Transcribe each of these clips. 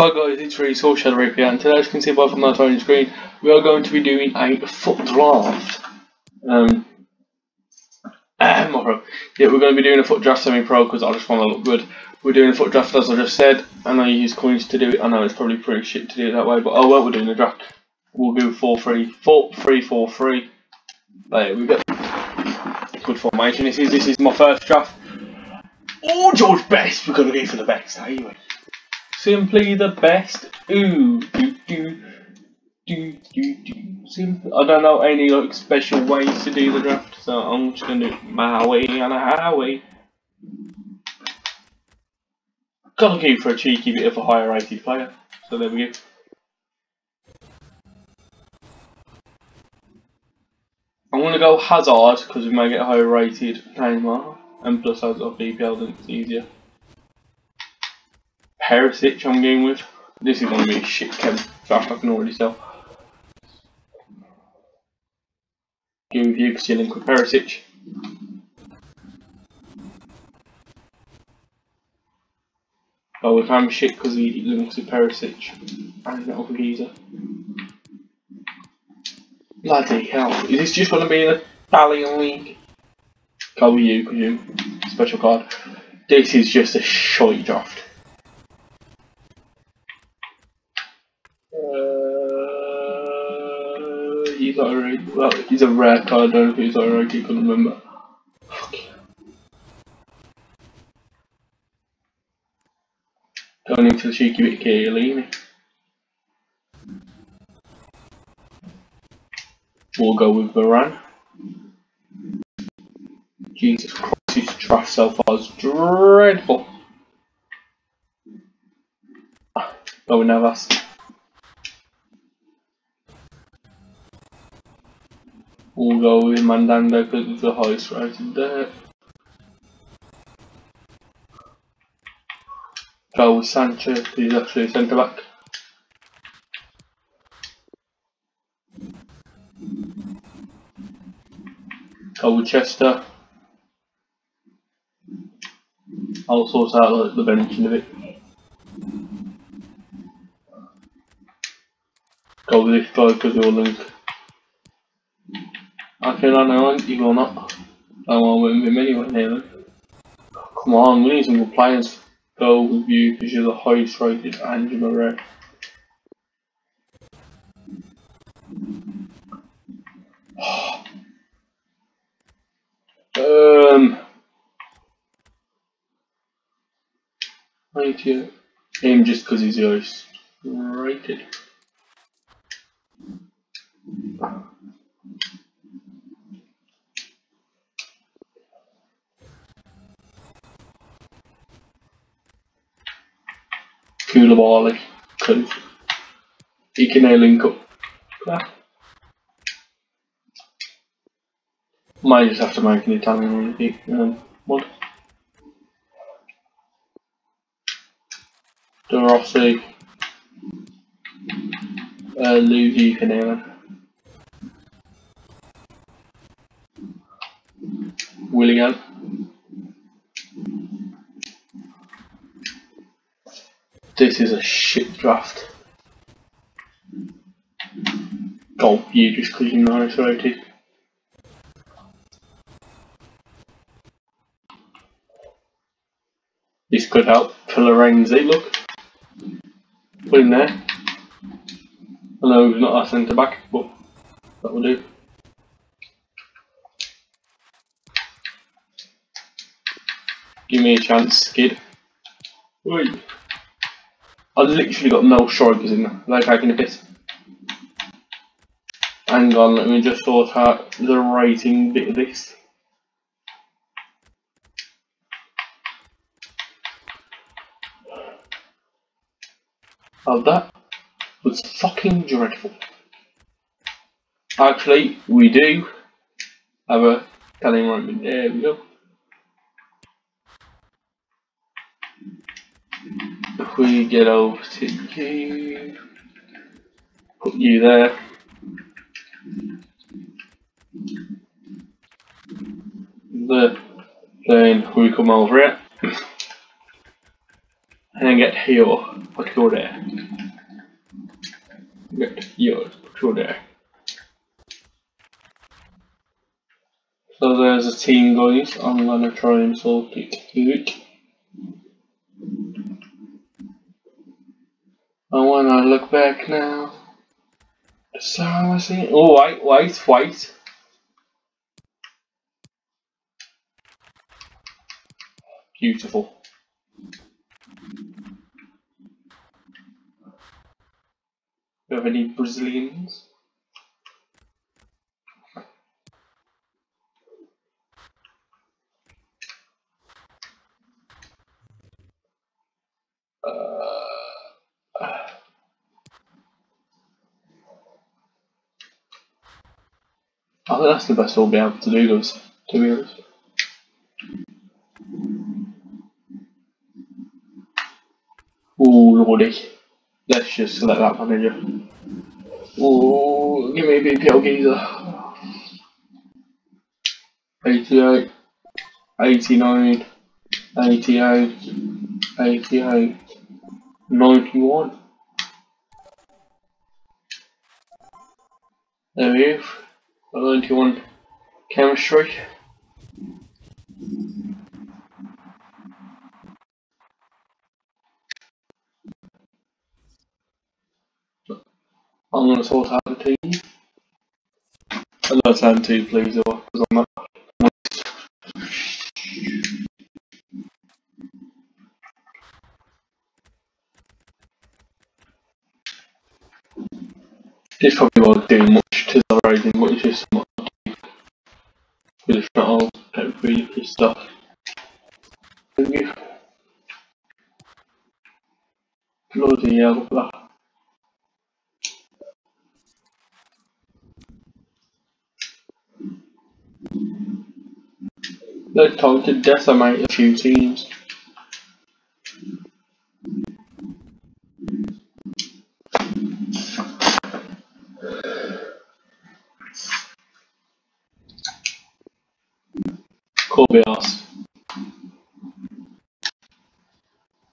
Hi guys, it's Reese or Shadow Rapier and today as you can see by from my phone screen, we are going to be doing a FUT draft. Um, yeah, we're going to be doing a FUT draft semi-pro because I just want to look good. We're doing a FUT draft as I just said, and I you use coins to do it, I know it's probably pretty shit to do it that way, but oh well, we're doing a draft. We'll go 4-3, 4-3-4-3. There we go. Good formation this is, this is my first draft. Oh, George Best, we're going to go for the best, anyway. Simply the best. Ooh, do do do do do. Simple. I don't know any like special ways to do the draft, so I'm just gonna do my way on a highway. Gotta go for a cheeky bit of a higher rated player. So there we go. I'm gonna go Hazard because we may get a higher rated Neymar, and plus I've got BPL, then it's easier. Perisic I'm going with. This is going to be a shit chem draft, I can already tell. Go with you because you're linked with Perisic. Oh, with him shit because he links with Perisic and geezer. Bloody hell. Is this just going to be the Italian League? Go with you because you special card. This is just a shite draft. he's already, well, he's a rare card, I don't know if he's already, I couldn't remember. Going into the cheeky bit Chiellini. We'll go with Varane. Jesus Christ, his draft so far is dreadful. Ah, go with Navas. We'll go with Mandanda because it's the highest rated there. Go with Sanchez, he's actually centre back. Go with Chester. I'll sort out like, the bench in a bit. Go with this guy because he'll link. I feel like I like you or not. I want with him anyway now. Come on, we need some good players. Go with you because you're the highest rated Angela Ray. um, right here. Him just because he's the highest rated. Koulibaly, because he can now link up. Might just have to make an Italian one. um, one. De Rossi, uh, Luigi Canela, Willian. This is a shit draft. Oh, you just because you know it's rated. This could help for Lorenzi, look. Put him there. Know he's not our centre back, but that will do. Give me a chance, kid. I literally got no strikers in there, like taking a piss. Hang on, let me just sort out the rating bit of this. Oh, that was fucking dreadful. Actually, we do have a telling right there we go. if we get over to you, put you there. The, then we come over here. and then get here, put you there. Get here, put you there. So there's a team guys, I'm gonna try and sort it out. And when I look back now, so I see, oh white, white, white. Beautiful. Do you have any Brazilians? That's the best we'll be able to do, guys, to be honest. Ooh, lordy. Let's just select that manager. Ooh, give me a BPL geezer. 88, 89, 88, 88, 91. There we go. 91 chemistry. I'm gonna sort out the team. I'd love to have two please or because I'm not This probably won't do much That. They're told to decimate a few teams. Corby.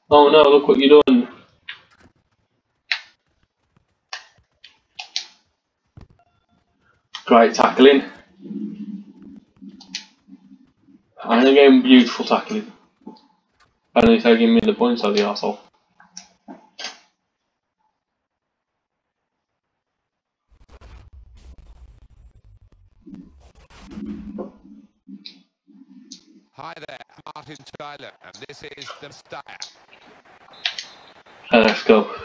Oh no, look what you're doing. Great tackling. And again, beautiful tackling. And he's taking me the points out of the arsehole. Hi there, Martin Tyler, and this is the Style. And let's go.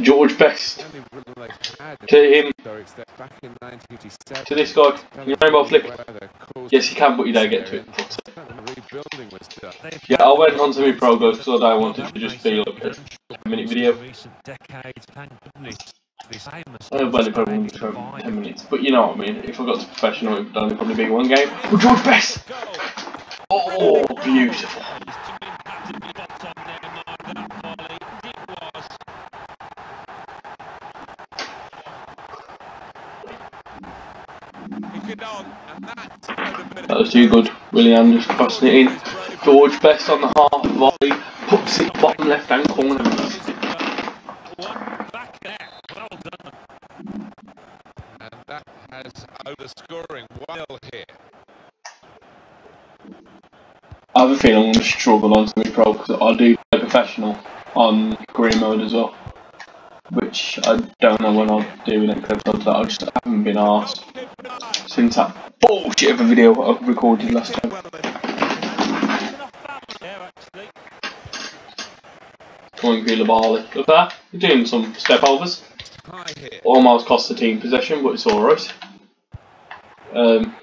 George Best. Only run they've had To him. Historics there back in 1957. To this guy. You rainbow flick. Weather Yes, you can, but you don't get to it. Rebuilding was done. Yeah, I went on to my pro goals because I don't want it to just be like a 10 minute video. Recent decades, thank goodness. The same as Uh, well, it probably won't be for 10 minutes, but you know what I mean. If I got to professional, it would only probably be one game. Oh, George Best! Oh, beautiful. He could on, and that's a bit That was too good. William just crossing it in. George Best on the half volley. Puts it bottom left hand corner. Well done. And that has overscoring 1 0 here. I have a feeling I'm going to struggle on semi pro because I do play professional on career mode as well. Which I don't know when I'll do next episode of that. I just haven't been asked since that bullshit of a video I recorded last time. Come on, Koulibaly. Look at that. You're doing some step overs. Almost cost the team possession, but it's alright. Um,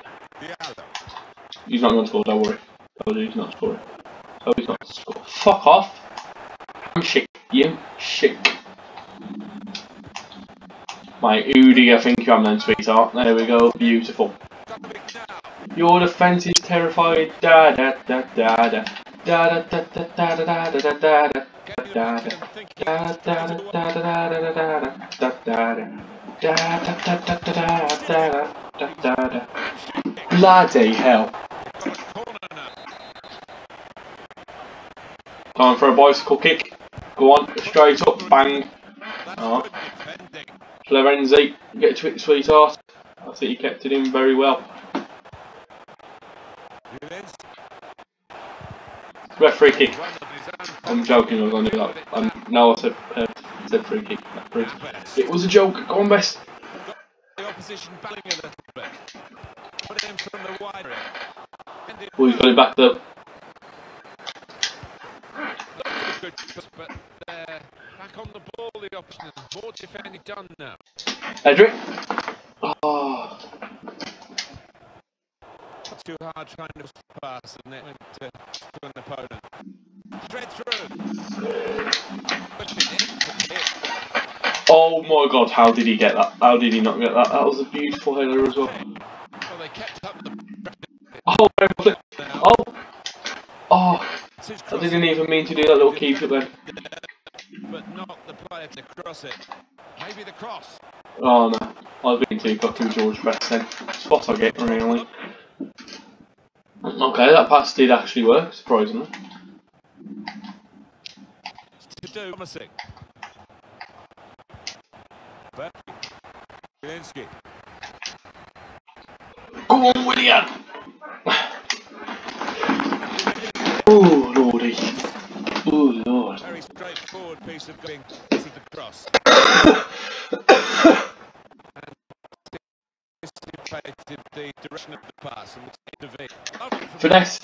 he's not going to score, don't worry. Oh, he's not scoring. Oh, he's not scoring. Fuck off! I'm shit. You shit. My Udi, I think you am then, sweetheart. There we go. Beautiful. Your defense is terrified. Da da da da da. Da da da da da da da da da da. Da da. Da da da to da da da da da da Bloody hell. Time for a bicycle kick. Go on, straight up, bang. Oh. Florenzi, get to it, sweetheart. I think he kept it in very well. Zielinski, Referee kick. I'm joking, I was to do that. Um, no, I said, uh, said free kick. Free. It was a joke. Go on, best. It Oh, he's got it back there. Looked a good cross, but they're back on the ball, the opposition. More defending done now. Edric. Oh, ah. too hard trying to pass, and it went to, to an opponent. Thread through. Push it in to hit. oh my god, how did he get that? How did he not get that? That was a beautiful header as well. Well, they kept up the Oh, Oh, oh, I oh. Oh, didn't even mean to do that little key flip then. but not the player to cross it. Maybe the cross. Oh no, I was being too with George Best then. Spot I get, really. Okay, that pass did actually work, surprisingly. to do promising. Zielinski. Go on, William! Oh, lordy. Oh, lord. Very straightforward piece of going to the cross. Anticipated the direction of the pass and intervened. Finesse.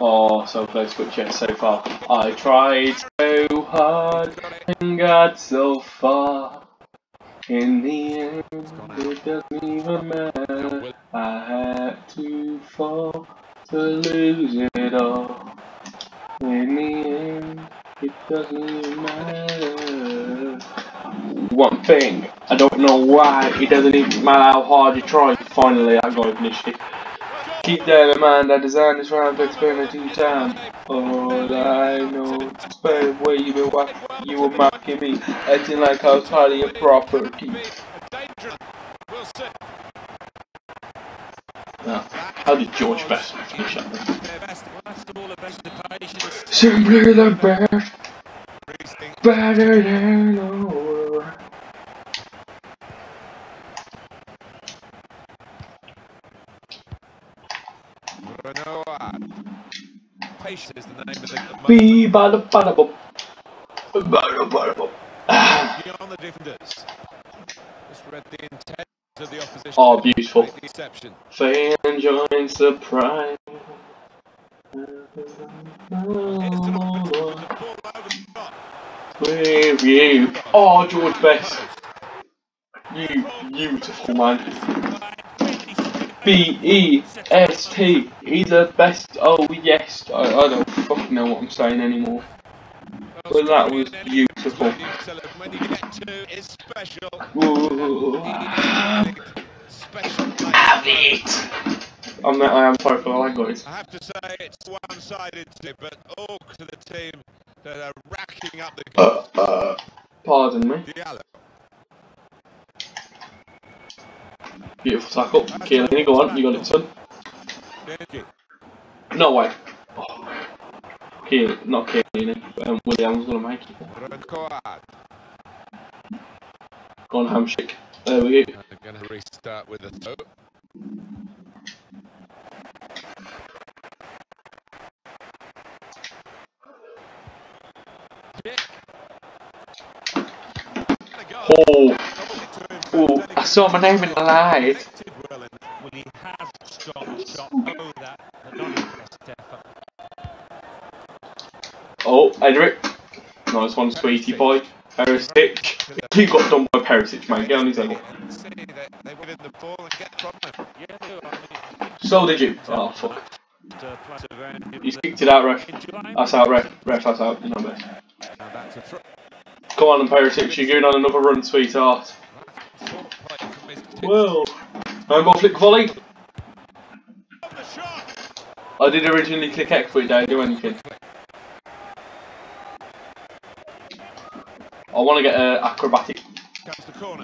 Oh, so close, but yet so far. I tried so hard and got so far. In the end, it doesn't even matter. I had to fall to lose it all. In the end, it doesn't matter. One thing, I don't know why, it doesn't even matter how hard you try. Finally, I got it. Keep that in mind, I designed this round to experiment in time. All I know is where you been watching, you were mocking me, acting like I was part of your property. Now, how did George Best finish that? Simply the best, better than all. Renoir. Patience is the name of the Be bum. beyond the defenders. Just read the intent of the opposition. Oh, beautiful. Fan joins the prime. With you. Oh, George Best. You beautiful man. B E S T. He's the best. Oh yes. I, I don't fucking know what I'm saying anymore. Well, that was beautiful. Ooh. Have it. I'm, I am sorry for the language. I have to say it's one-sided but all to the team that are racking up the Uh, uh, pardon me. Diallo. Beautiful tackle. Keelan, go on. You got it, son. No way. Oh. Keelan, not Keelan. Um, Williams gonna make it. Go on, Hamsik. There we go. They're going to restart with a throw. Oh, oh, I saw my name in the light. Oh, Edric. Nice one, sweetie boy. Perisic. He got done by Perisic, man. Get on his level. So did you. Oh, fuck. He's kicked it out, ref. That's out, ref. Ref, that's out. No Come on, Perisic. You're going on another run, sweetheart. Full play from his tip. Well. Handball flick volley. On the shot. I did originally click X, but it didn't do anything. I want to get an acrobatic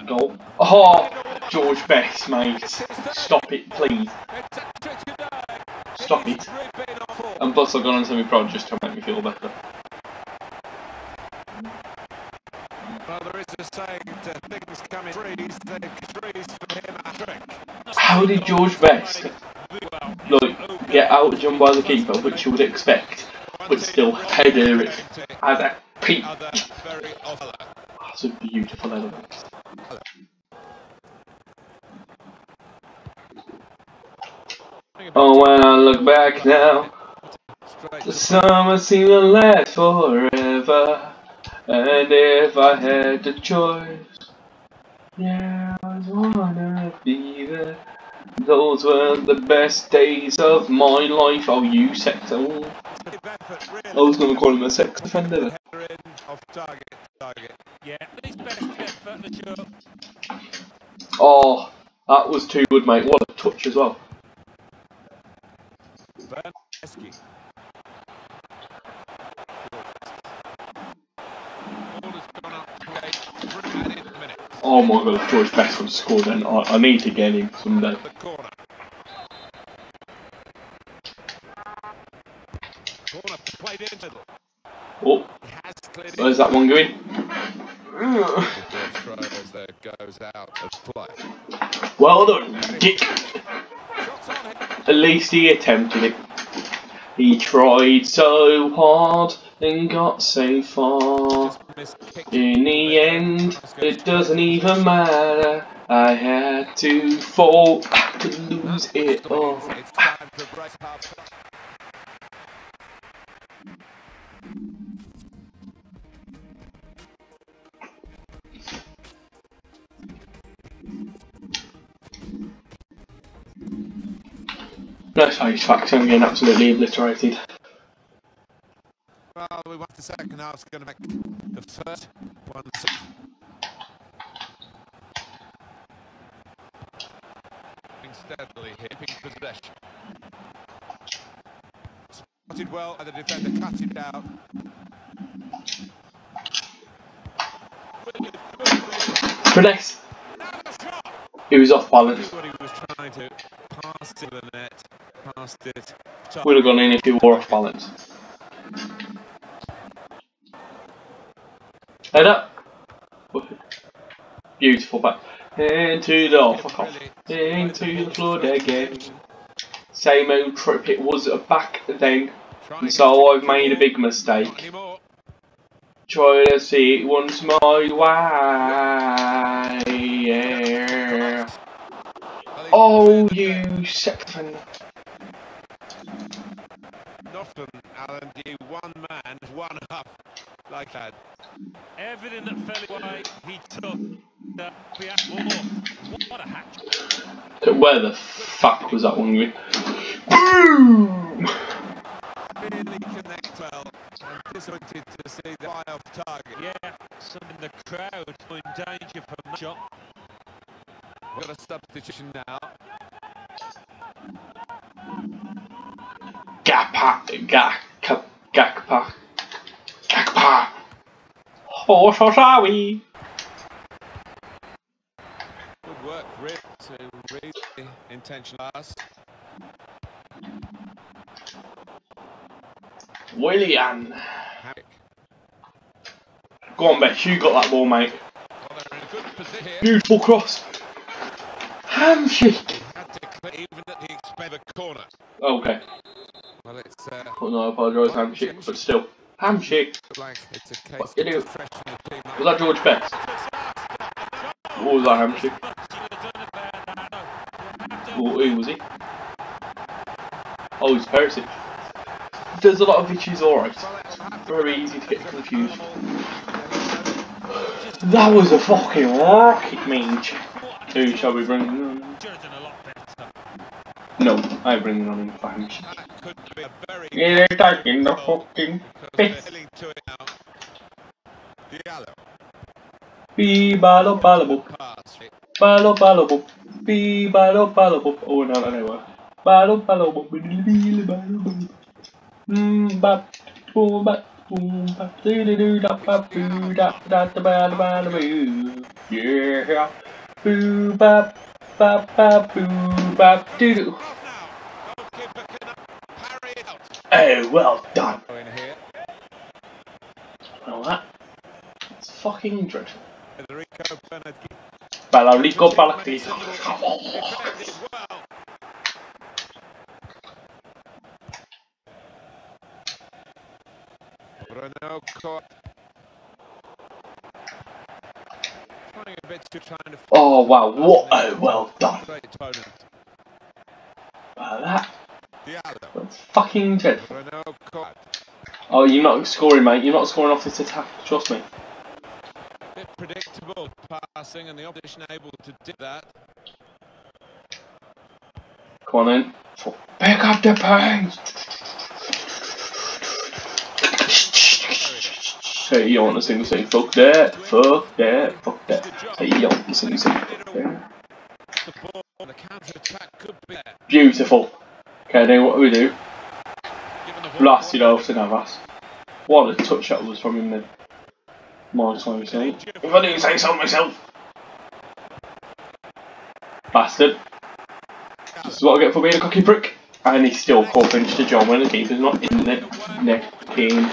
goal. Oh, George Best, mate. Stop it, please. It's a tricky day. Stop it. It's ripping off all. And plus, I've gone on semi-pro just to make me feel better. Well, there is a saying that things come in threes. They threes for him a trick. How did George Best like get out jump by the keeper, which you would expect, but still header it as a peach? That's a beautiful element. Oh, when I look back now, the summer seemed to last forever. And if I had the choice, yeah, I wanna be there. Those were the best days of my life. Oh, you sex. Oh. I was gonna call him a sex offender. there. Header in, off target, target. Yeah, his best effort sure. Oh, that was too good, mate. What a touch as well. Berneski. Ball has gone up to eight, three added minutes. Oh my god, George Best would score then. I, I need to get him someday. Oh, where's that one going? Well done, Dick. At least he attempted it. He tried so hard and got so far. In the end, it doesn't even matter. I had to fall to lose it all. It's time for break half. No satisfaction, getting absolutely obliterated. Well, we want the second half's going to make the first one. Steadily hitting possession. Spotted well, and the defender cut it out. Finesse! Now the shot! He was off balance. What he was trying to pass to the net, passed it. top. Would have gone in if he were off balance. Head up! Beautiful back. Into the oh, fuck off. Into the floor again. Same old trip it was back then. And so I've made a big mistake. Try to see it once my way. Yeah. Oh, you sex Nothing, Alan, you one man, one up like that. Everything that fell away, he took. The what a hatch! Where the fuck was that one going? Boom! Really connect well. I'm disappointed to see the eye off target. Yeah, some in the crowd were in danger from that shot. We've got a substitution now. Gapa, gaka, gakpa, gakpa. Oh, so sorry. Good work, Rip, to read the intention pass. Willian. Hammock. Go on, Bex, you got that ball, mate. Well, they're in a good position here. Beautiful cross. Hamsik. He had to clear even at the expense of a corner. Okay. Well, it's uh, Oh, no, I apologise, Hamsik, but still. Hamsik. like it's a case What you. Was that George Best? Or was that Hamsik? Or who was he? Oh, he's Perisic. There's a lot of Vichy's alright. Very easy to get confused. That was a fucking rocket mage. Who shall we bring. No, I bring on him for Hamsik. Very You're taking the fucking they're piss. Be balo balo boop. Balo balo boop. Be balo balo boop. Oh no, no, no. Balo balo boop. Be balo boop. Mm, bap, boom, bap, boom, bap, doo doo doo, da bap, boo, da da da ba da ba da boo. Yeah. Boo, bap, bap, bap, boo, bap, doo doo. Off now. Goalkeeper can parry Oh, well done. Well, that. That's fucking dreadful. Federico Bernard Bellarico Balaki. defended well. Bruno caught. Trying a bit to trying to Oh wow, what a well done. Wow, that Fucking dreadful. Oh, you're not scoring, mate. You're not scoring off this attack. Trust me. bit predictable passing and the opposition able to do that. Come on in. Pick up the pace. Hey, you want to sing sing? Fuck that. Fuck that. Fuck that. Hey, you want to sing sing? Fuck that. The ball, the counter attack could be there. Beautiful. Okay, then what do we do? Given the ball- Blasted off to Navas. What a touch that was from him then. Minus one percent. If I didn't say so myself. Bastard. This is what I get for being a cocky prick. And he's still caught pinch to John when the keeper's not in the net game.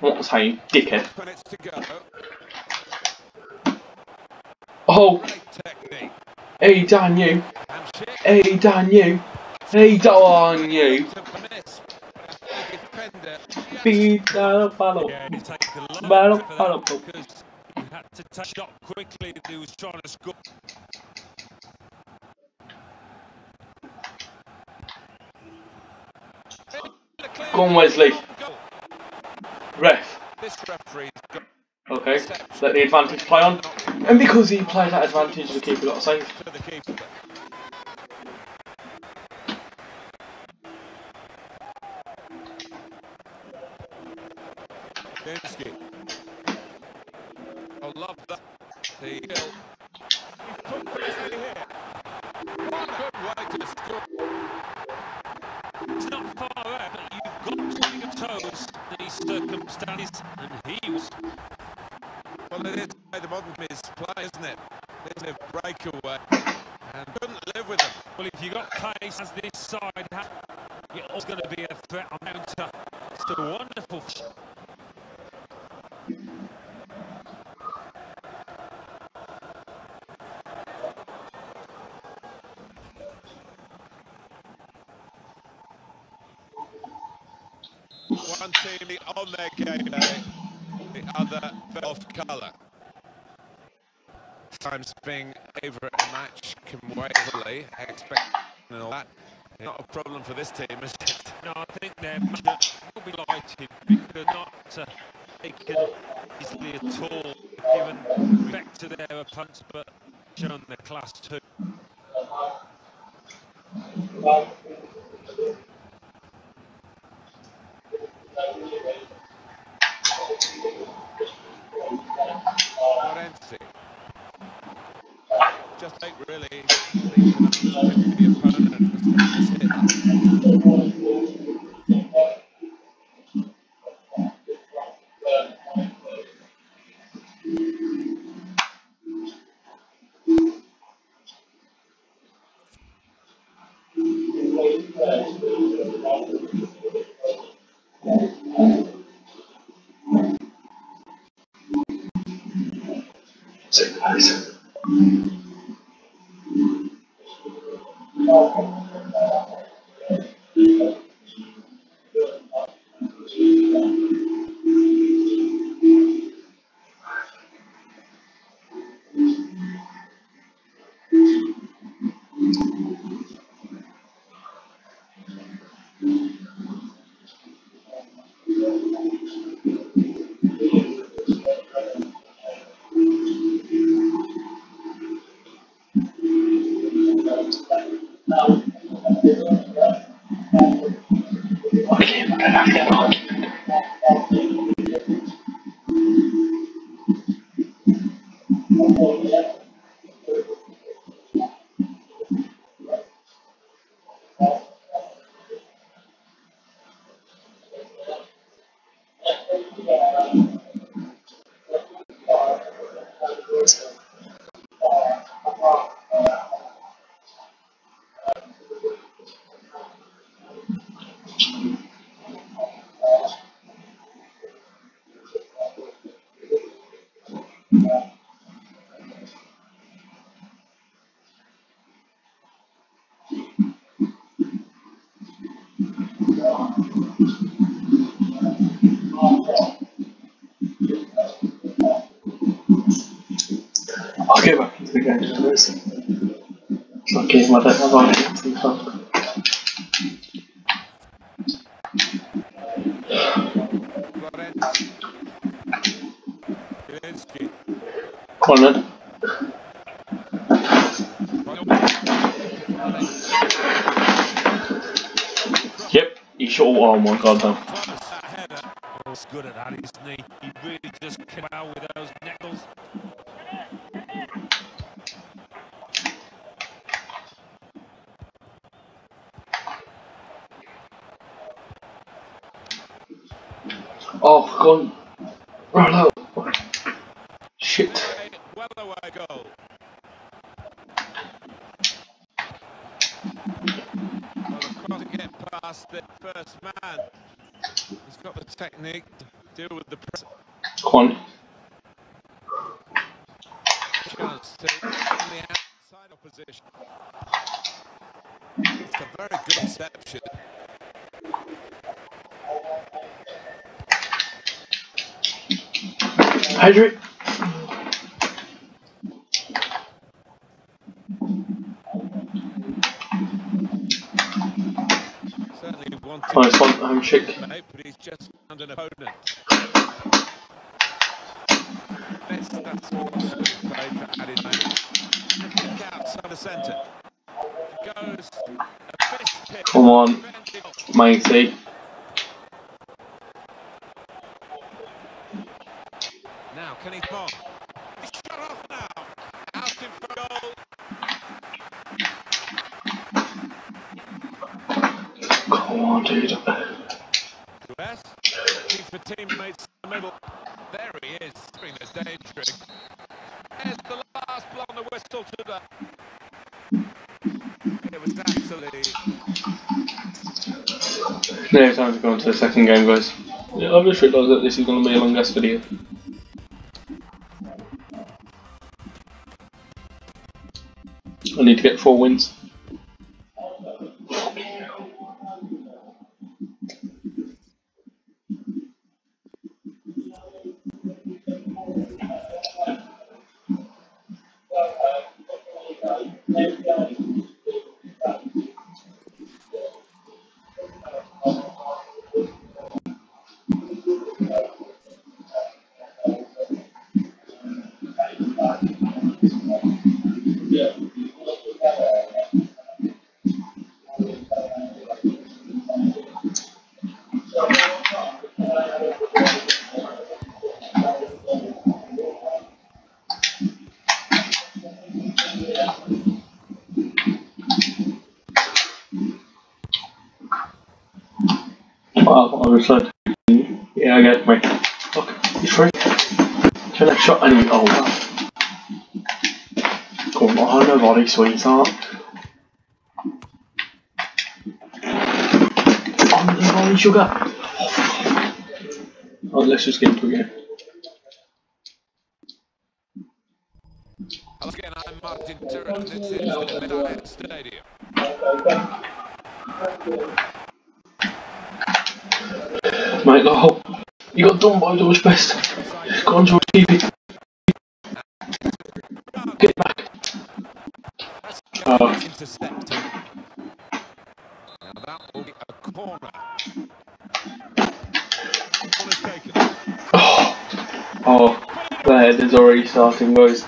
What was saying? Dickhead. minutes to go. Oh, Great technique. hey Dan you. Hamsik. Hey Dan you. Hey Dan you. To miss. The defender. Beat the battle. Yeah, he takes a lot Battle, for battle. that because he had to take shot quickly he was trying to score. Go on Wesley. Ref. This referee's got Okay. Let the advantage play on. And because he played that advantage, the keeper got a save. To the keeper. Dinsky. I love that. The hill. He put Wesley here. One good way to score. It's not far out, but you've got to be your toes in these circumstances, and he was. Well, it is the way the modern is play, isn't it? There's a breakaway. And couldn't live with them. Well, if you got pace as this side, ha- you're always going to be a threat on counter. It's a wonderful. sh- One team on their game day, the other fell off colour. Times being favourite in a match can Waverley expect and all that. Not a problem for this team, is it? No, I think their manager will be delighted because not uh, taken easily at all, given respect to their opponents, but shown their class too. Morenzi. Just like really the the opponent has taken this hit. Okay, Game, I have arguments in front. Lorenz. Zielinski. Come on. Yep, he shot. Oh my god, no. Close that header. Oh, he's good at that, isn't he? He really just came out with those knuckles. Oh, go on. Roll out. Shit. Well away goal. Well, they've got to get past the first man. He's got the to deal with the press. Come chance to the outside opposition. It's a very good reception. Hydrate. Nice one, Hamsik. to found an opponent. That's, that's played for outside the centre. Goes a fist kick. Come on. Mighty. Now, can he bomb? He's shut off now. Out in for goal. Come on, dude. West. Looking for teammates in the middle. There he is, doing the daydream. There's the last blow on the whistle to the. It was absolutely. Now it's time to go on to the second game, guys. Yeah, I've just realised that this is going to be a long ass video. I need to get four wins. Was like, yeah, I get it, mate. Look, he's free. Turn that shot and oh wow. Come on, nobody, sweetheart. On the body, sugar. Oh, let's just get into it again. I'm Martin Tyler. This is the Meadowhead Stadium. Mate, oh, you got done by those best. Go on to achieve it. Get back. Oh. Now that will be a corner. Oh, oh, the head is already starting, guys.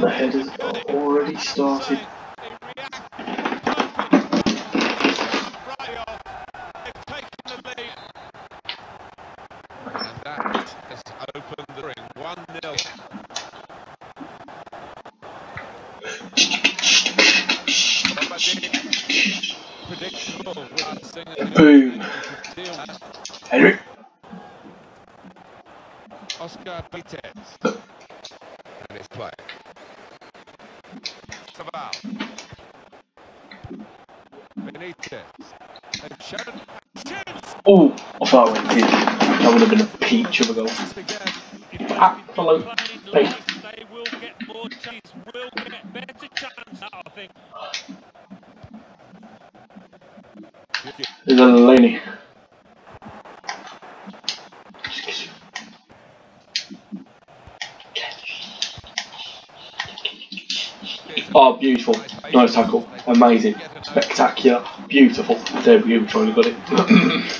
The head is already started. Right off. They've taken the lead. And that has opened the ring. 1 0. Predictable with us singing. Boom. Deal. Henry. Oscar Benitez. And it's play. Saval. Benitez. They've shown. Shoots! Oh, I thought I went in. That would have been a peach of a goal. Absolute they will get more chance, will get better chance, I think. There's a Lenny. Oh, beautiful. Nice tackle. Amazing. Spectacular. Beautiful. There we go. Trying to got it.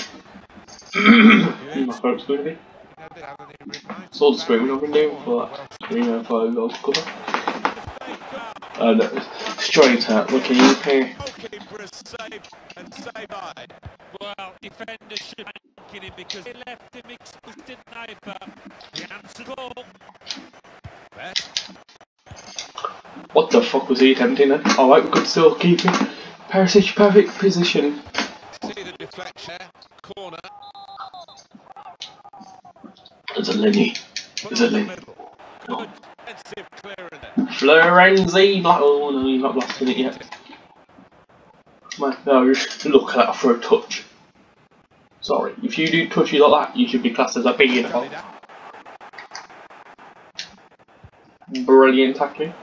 To be. Saw the been doing for. You know, for goals cover. Uh, no, straight at. Look at and by. Well, defenders should be thanking him because they left him exposed, didn't they? But the call. Best What the fuck was he attempting then? Alright, we could still keep it. Perisic, perfect position. see the deflection. Corner. There's a Lenny. Is it in there. Florenzi, oh no, you're not blasting it yet. No, just look at that for a touch. Sorry, if you do touches like that, you should be classed as a big out. Brilliant tackling.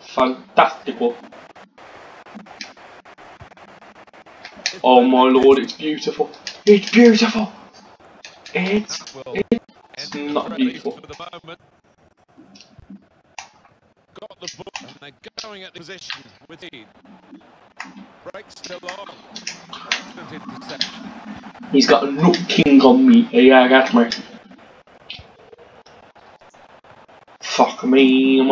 Fantastical. Oh my lord, it's beautiful. It's beautiful. It's it's not beautiful. For the moment. Got the ball and they're going at the position with Eid. Break still on. He's got king on me. Yeah, I got me. Fuck me.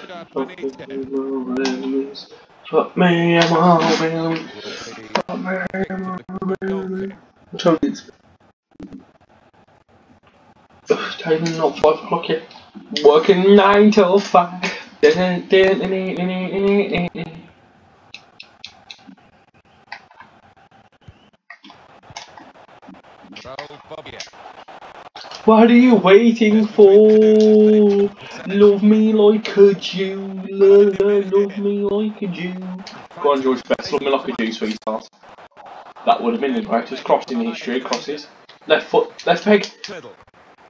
Good up Fuck me, it. Malvin. Fuck me. Will be Fuck me, picked from the goal Malvin. kick. It's not five o'clock yet. Working nine till five. What are you waiting for? Love me like a Jew, love me like a Jew. Go on, George Best, love me like a Jew, sweetheart. That would have been the greatest cross in history, crosses. Left foot, left peg.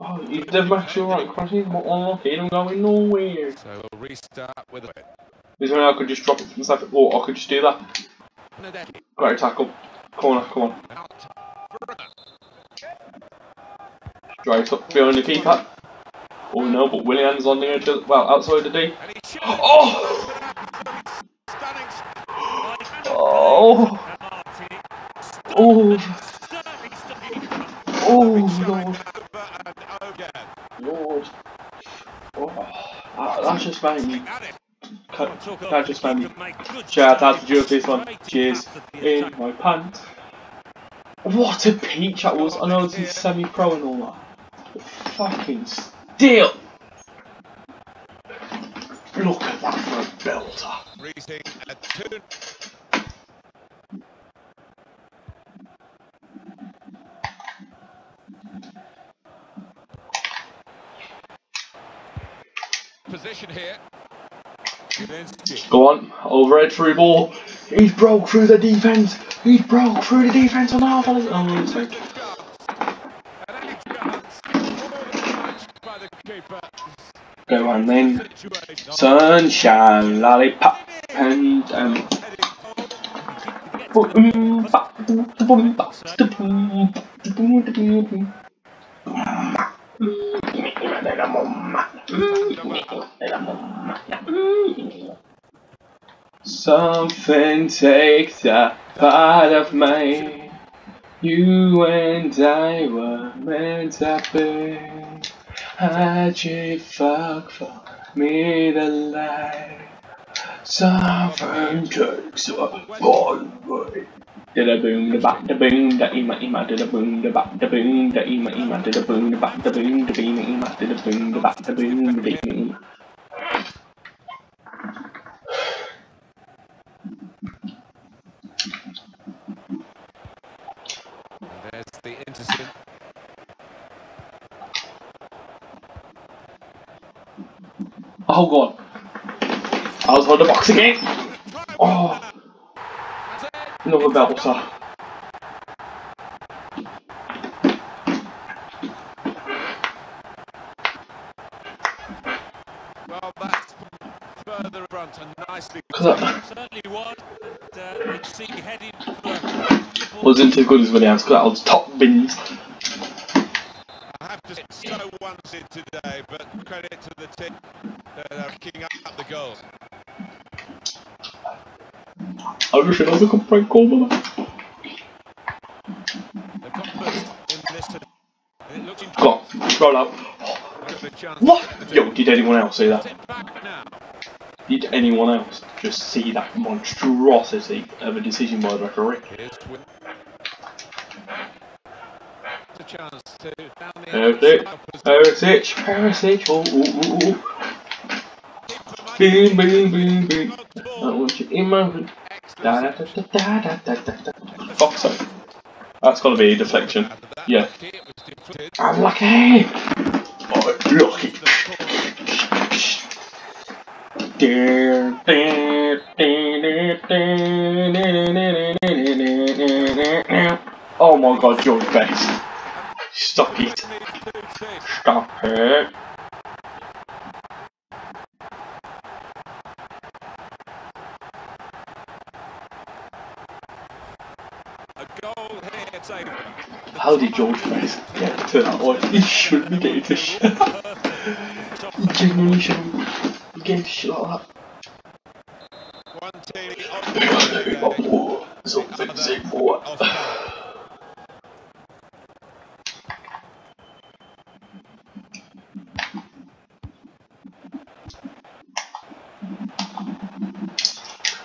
Oh, you did actually right crosses, but unlucky, don't going nowhere. So we'll restart with it. This one I could just drop it from the side, or I could just do that. Great tackle. Corner, come on. Out. Brunner. Straight up behind the keeper. Oh no, but Willian's on the edge of, well, outside the D. And he shoots. Oh! Oh! Oh! Oh, Lord. Over and again. Lord. Oh, ah, that, that just made me. At it. cut- That just made me. Shout out to Joe for this one. Cheers. In my pants. What a peach that was. I know this is semi pro and all that. But fucking still. Look at that for a belter. Position here. Go on, overhead through ball. He's broke through the defence. He's broke through the defence on half. Oh, by the go on then. Sunshine, lollipop, and um. Something takes a part of me. You and I were meant to be. You fuck for me to lie? Something takes a part of me. Did a boom, da bop, da boom, da ima ima, did a boom, da bop, da boom, da ima ima, did a boom, da bop, da boom, da beam ima, did a boom, da bop, da boom, da beam ima. There's the intercept. Oh god. I was on the box again. Oh, another een saw. Well, that's further front and nicely. Certainly was. And, uh, see headed for. Was into good as Williams. because that was top bins. And it looks Go on, roll a chance. What? Yo, did anyone else see that? Did anyone else just see that monstrosity of a decision by the referee? A Perisic, Perisic, Perisic, oh, oh, oh, oh. Boom, boom, boom, boom. I want you in Fuck's sake. That's gotta be a deflection. Yeah. I'm lucky! Oh, lucky. Oh my god, George Best. Stop it. Stop it. A goal here, saved. How did George Best get to that one? He shouldn't be getting to shit. He genuinely shouldn't be getting to shit like One team that. Oh, something sick for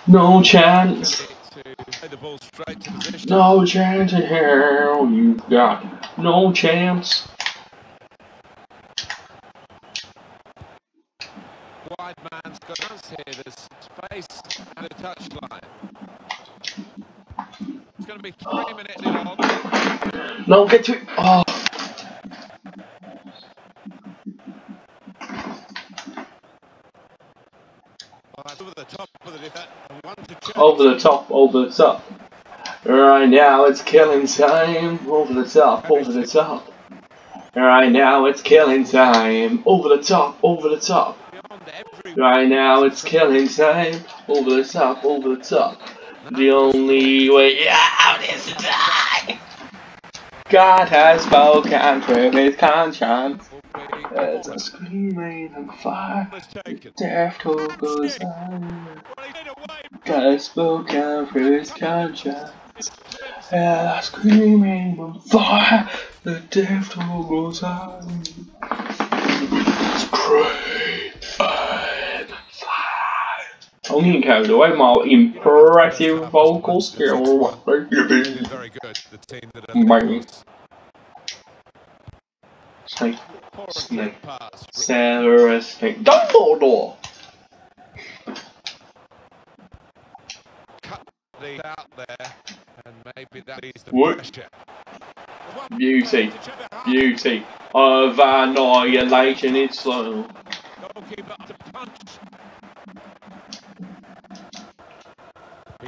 No chance. No chance in hell you've got. No chance. Wide man's got us here. There's space and a touchline. It's going to be three minutes in on. No, get to it. Oh, over the top of the defence. And one to check. over the top, over the top. Right now it's killing time. Over the top, over the top. Right now it's killing time. Over the top, over the top. Right now it's killing time. Over the top, over the top. The only way out is to die. God has spoken through his conscience. There's a screaming of fire. Death toll goes on. God has spoken through his conscience. Yeah, screaming on fire. The death toll goes on. Scream and fire. Getting carried away. My impressive vocal skill. Very good. The team that. Snake, Snake. Sarah Snake, Dumbledore. Cut out there, maybe that ease the What? pressure. Beauty, To chip it hard. beauty of annihilation. It's slow. Goalkeeper to punch.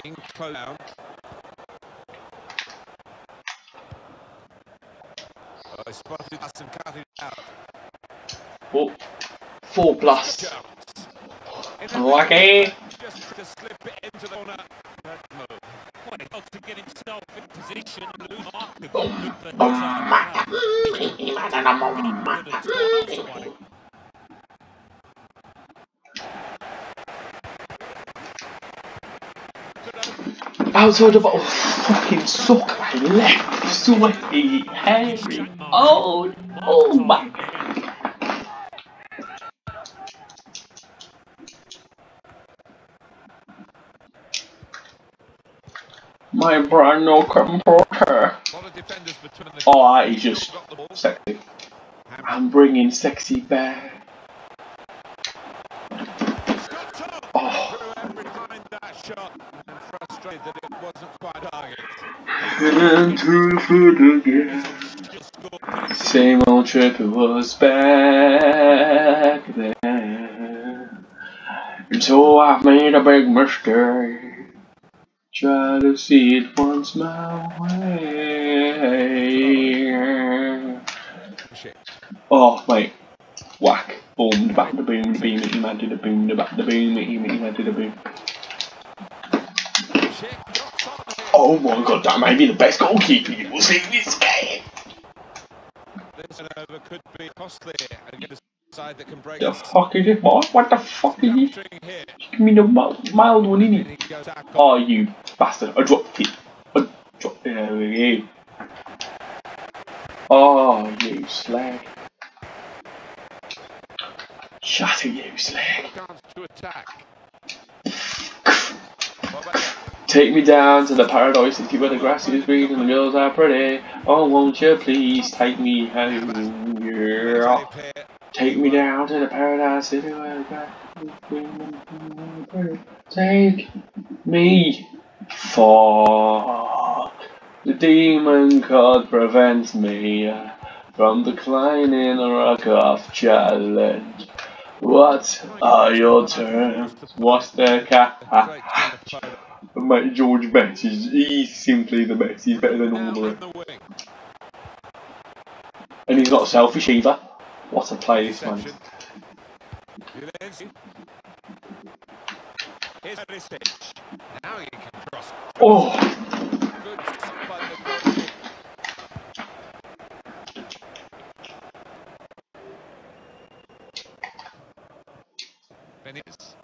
Being close down. He spotted us and cut it out. Oh, four plus. Lucky. Just to slip it into the corner. That move. Well, he got to get himself in position and lose mark the Boom, uh, good for boom, himself. boom. Good as well, that's why. Outside of oh, fucking suck my left, sweaty, hairy. Oh, oh my. My brand new computer. Oh, that is just sexy. I'm bringing sexy back. And to foot again. Same old trip, it was back then. And so I made a big mistake. Try to see it once my way. Oh, mate. Whack. Boom, the back, the boom, the beam, the man, the boom, the back, the boom, the man, did the boom. Oh my god, that may be the best goalkeeper you will see in this game. This could be costly against side that can break The fuck is it, boy? What the fuck is it? Here. Give me the mild, mild one, innit? he goes back. Oh, you bastard. I dropped it. I dropped it. We go. Oh, you slag. Shut it, you slag. Chance to attack. What about that? Take me down to the paradise city where the grass is green and the girls are pretty. Oh, won't you please take me home? Yeah. Take me down to the paradise city where the grass is green and the girls are pretty. Take me. Fuck. The demon god prevents me from declining a rock off challenge. What are your terms? What's the Straight to cat? Mate, George Best is he's simply the best. He's better than all Now of in them. the wing. And he's not selfish either. What a play this man. Reception. Zelensky. Here's Perisic. Now he can cross. Oh, Good stop by the goalkeeper. Benitez.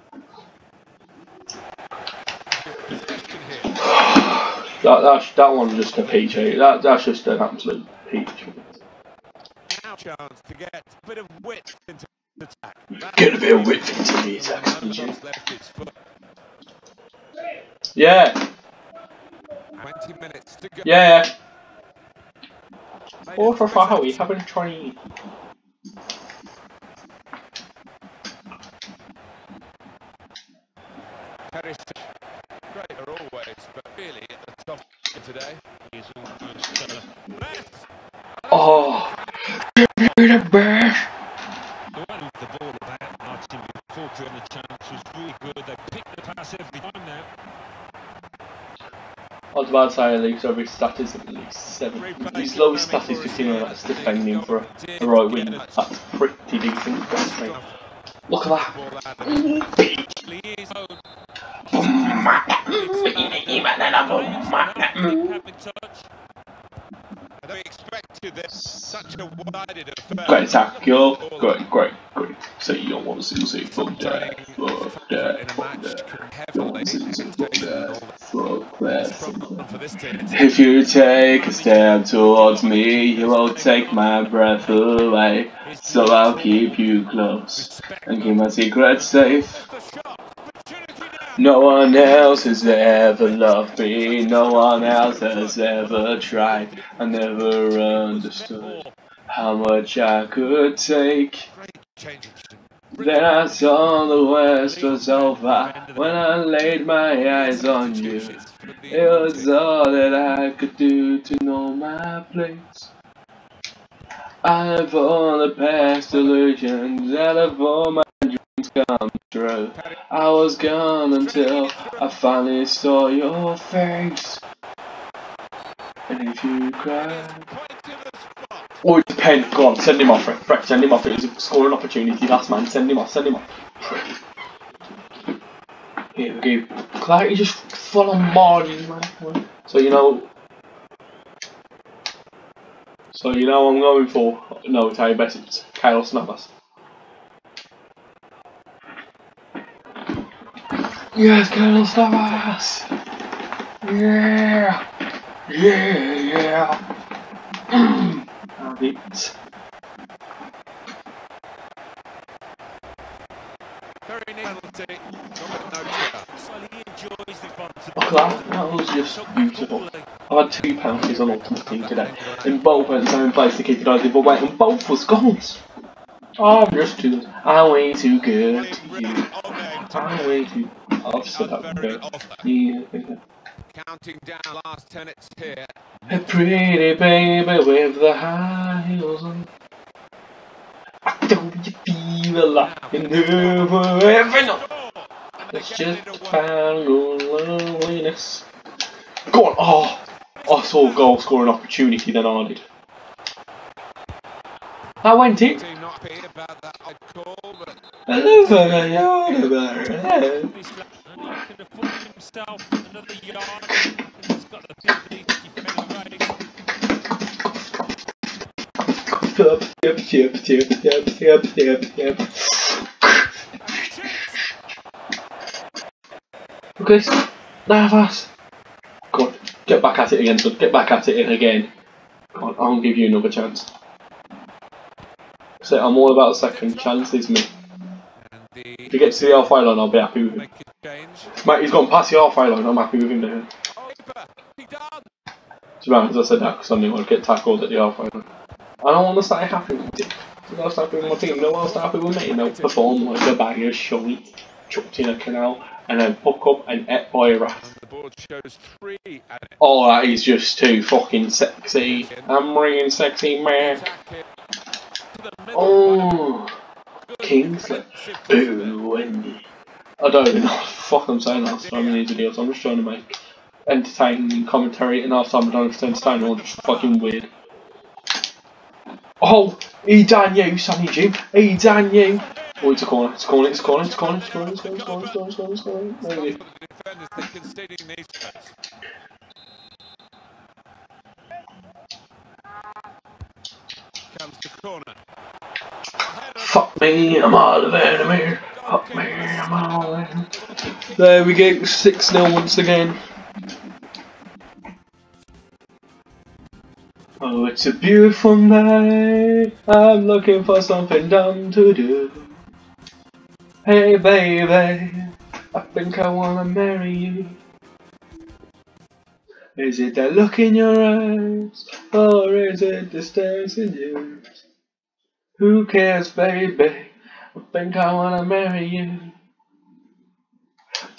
Good possession here. that that's, that one's just a peach. eh? That that's just an absolute peach. Now chance to get a bit of width into the attack. Get a bit of width into the attack, None didn't you? of left his foot. Yeah, 20 minutes to go. yeah. Made Four for twice. five. We haven't tried. Perisic. Great are always, but really at the top today. He's almost uh. Oh, give me the best. The one with the ball about Martin before during the chance was really good. They picked the pass every time now. I was about to say at least every stat is at least seven. His lowest stat is 15 and that's defending for a, a right wing. That's pretty decent. Look at that. Ball Great tackle. Great, great, great. You don't want to see, say fuck Training. Fuck a Fuck match that. can Don't want to see, fuck take that. all Fuck That's that. a problem for this team. If you take a step towards me, you won't take my breath away. So I'll keep you close and keep my secret safe. No one else has ever loved me, no one else has ever tried. I never understood how much I could take. Then I saw the west was over when I laid my eyes on you. It was all that I could do to know my place. I've all the past illusions out of all my dreams come true. I was gone until I finally saw your face. And if you spot. Oh, it's pen. Go on, send him off, Fred. Fred, send him off. It was a scoring opportunity last man. Send him off, send him off. Here we go. Clarity just full on margins, man. So you know. So you know I'm going for. No, it's Harry Bessett's. Keylor Navas. Yes, Keylor Navas! Yeah! Yeah, yeah! Have it. Very neat penalty. Got no chance. Well, he enjoys the fun to Look at that, that was just beautiful. I've had two penalties on Ultimate Team today, and both went the same place to keep it out the other way, and both was goals. Oh, I'm just too, I'm way too good to you. On there. I'm way too, I've said that Yeah, Counting down last tenets here. a pretty baby with the high heels on. I don't you feel like you never ever they It's just away. loneliness. Go on, oh! I saw a goal scoring opportunity then I did. I went in. Team not happy about that odd call, but Hello, fella, you're the man. He's got- and he can afford himself another yard. He's got the big defending race. Yep, yep, yep, yep, yep, yep, yep, yep. Okay, Navas. God, get back at it again, son. Get back at it again. God, I'll give you another chance. So I'm all about second chances, me. And he gets to the halfway line, I'll be happy with him. make a change. Mate, he's gone past the halfway line. I'm happy with him there. Oh. To be honest, I said that because I knew I'd get tackled at the halfway line. I don't want to stay happy with it. I want to stay happy with my team. No one stay happy with me. They'll perform like a bag of shite chucked in a canal and then puck up and ate by a rat. The board shows Oh, that is just too fucking sexy. I'm ringing sexy man. Attack it. To the middle. Oh, Defensive. Ooh, Wendy. I don't even know what the fuck I'm saying last time in these videos. I'm just trying to make entertaining commentary and half time I don't it's entertaining or just fucking weird. Oh, he done you, Sonny Jim. He done you. Oh, it's a corner, it's a corner, it's a corner, it's a corner, it's a corner, it's a corner, it's a corner, it's a corner, it's a corner, it's a corner. The defenders, they're conceding these shots. Comes the corner. Fuck me, I'm out of enemy. Fuck me, I'm all in. There we go, 6 0 once again. Oh, it's a beautiful night. I'm looking for something dumb to do. Hey, baby, I think I wanna marry you. Is it that look in your eyes, or is it the stares in yours? Who cares, baby? I think I wanna marry you.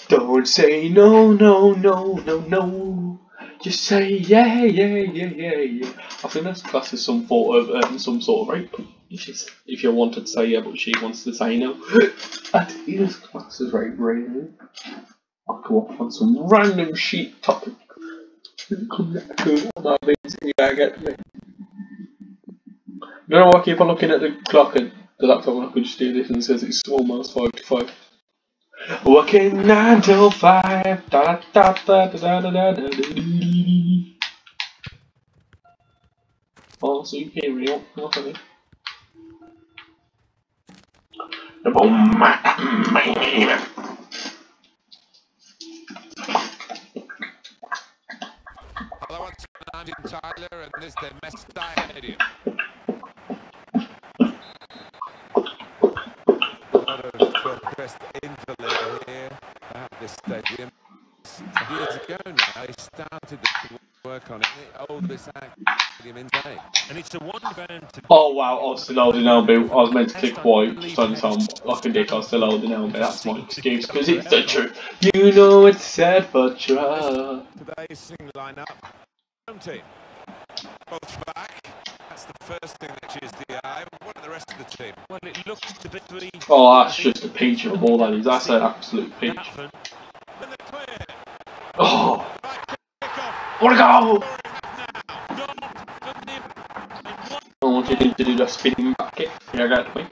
Don't say no, no, no, no, no. Just say yeah, yeah, yeah, yeah, yeah. I think that's classed as some sort of um, some sort of rape. If, she's, if you wanted to say yeah, but she wants to say no, that is classed as rape, really. I'll go off on some random shit topic. Come back to bits and you get me. You know, why I keep on looking at the clock and the laptop and I could just do this and it says it's almost five to five. Working nine till five. Da da da da da da da da da. Oh, superior. Oh, okay. The boom, man. Although once I'm Tyler and this is the Stadium. A lot of focused invalid here at this stadium. Years ago now, they started the work on it. The oldest stadium in Spain. And it's a one down to Oh wow, I was still holding elbow. I was meant to click white, just trying to sound like a dick. I was still holding elbow. That's my excuse, because it's the truth. You know it's sad, but true. Today's single lineup. Home team. Both back. That's the first thing that cheers the eye. What are the rest of the team? well, it looks to be three. Oh, that's just a peach of a ball, that is. That's an absolute peach. Nathan. And they're clear. Oh, Right kick-off. wanna go! Not for Nim. In one I want you to do the spinning back kick. Yeah, I got me.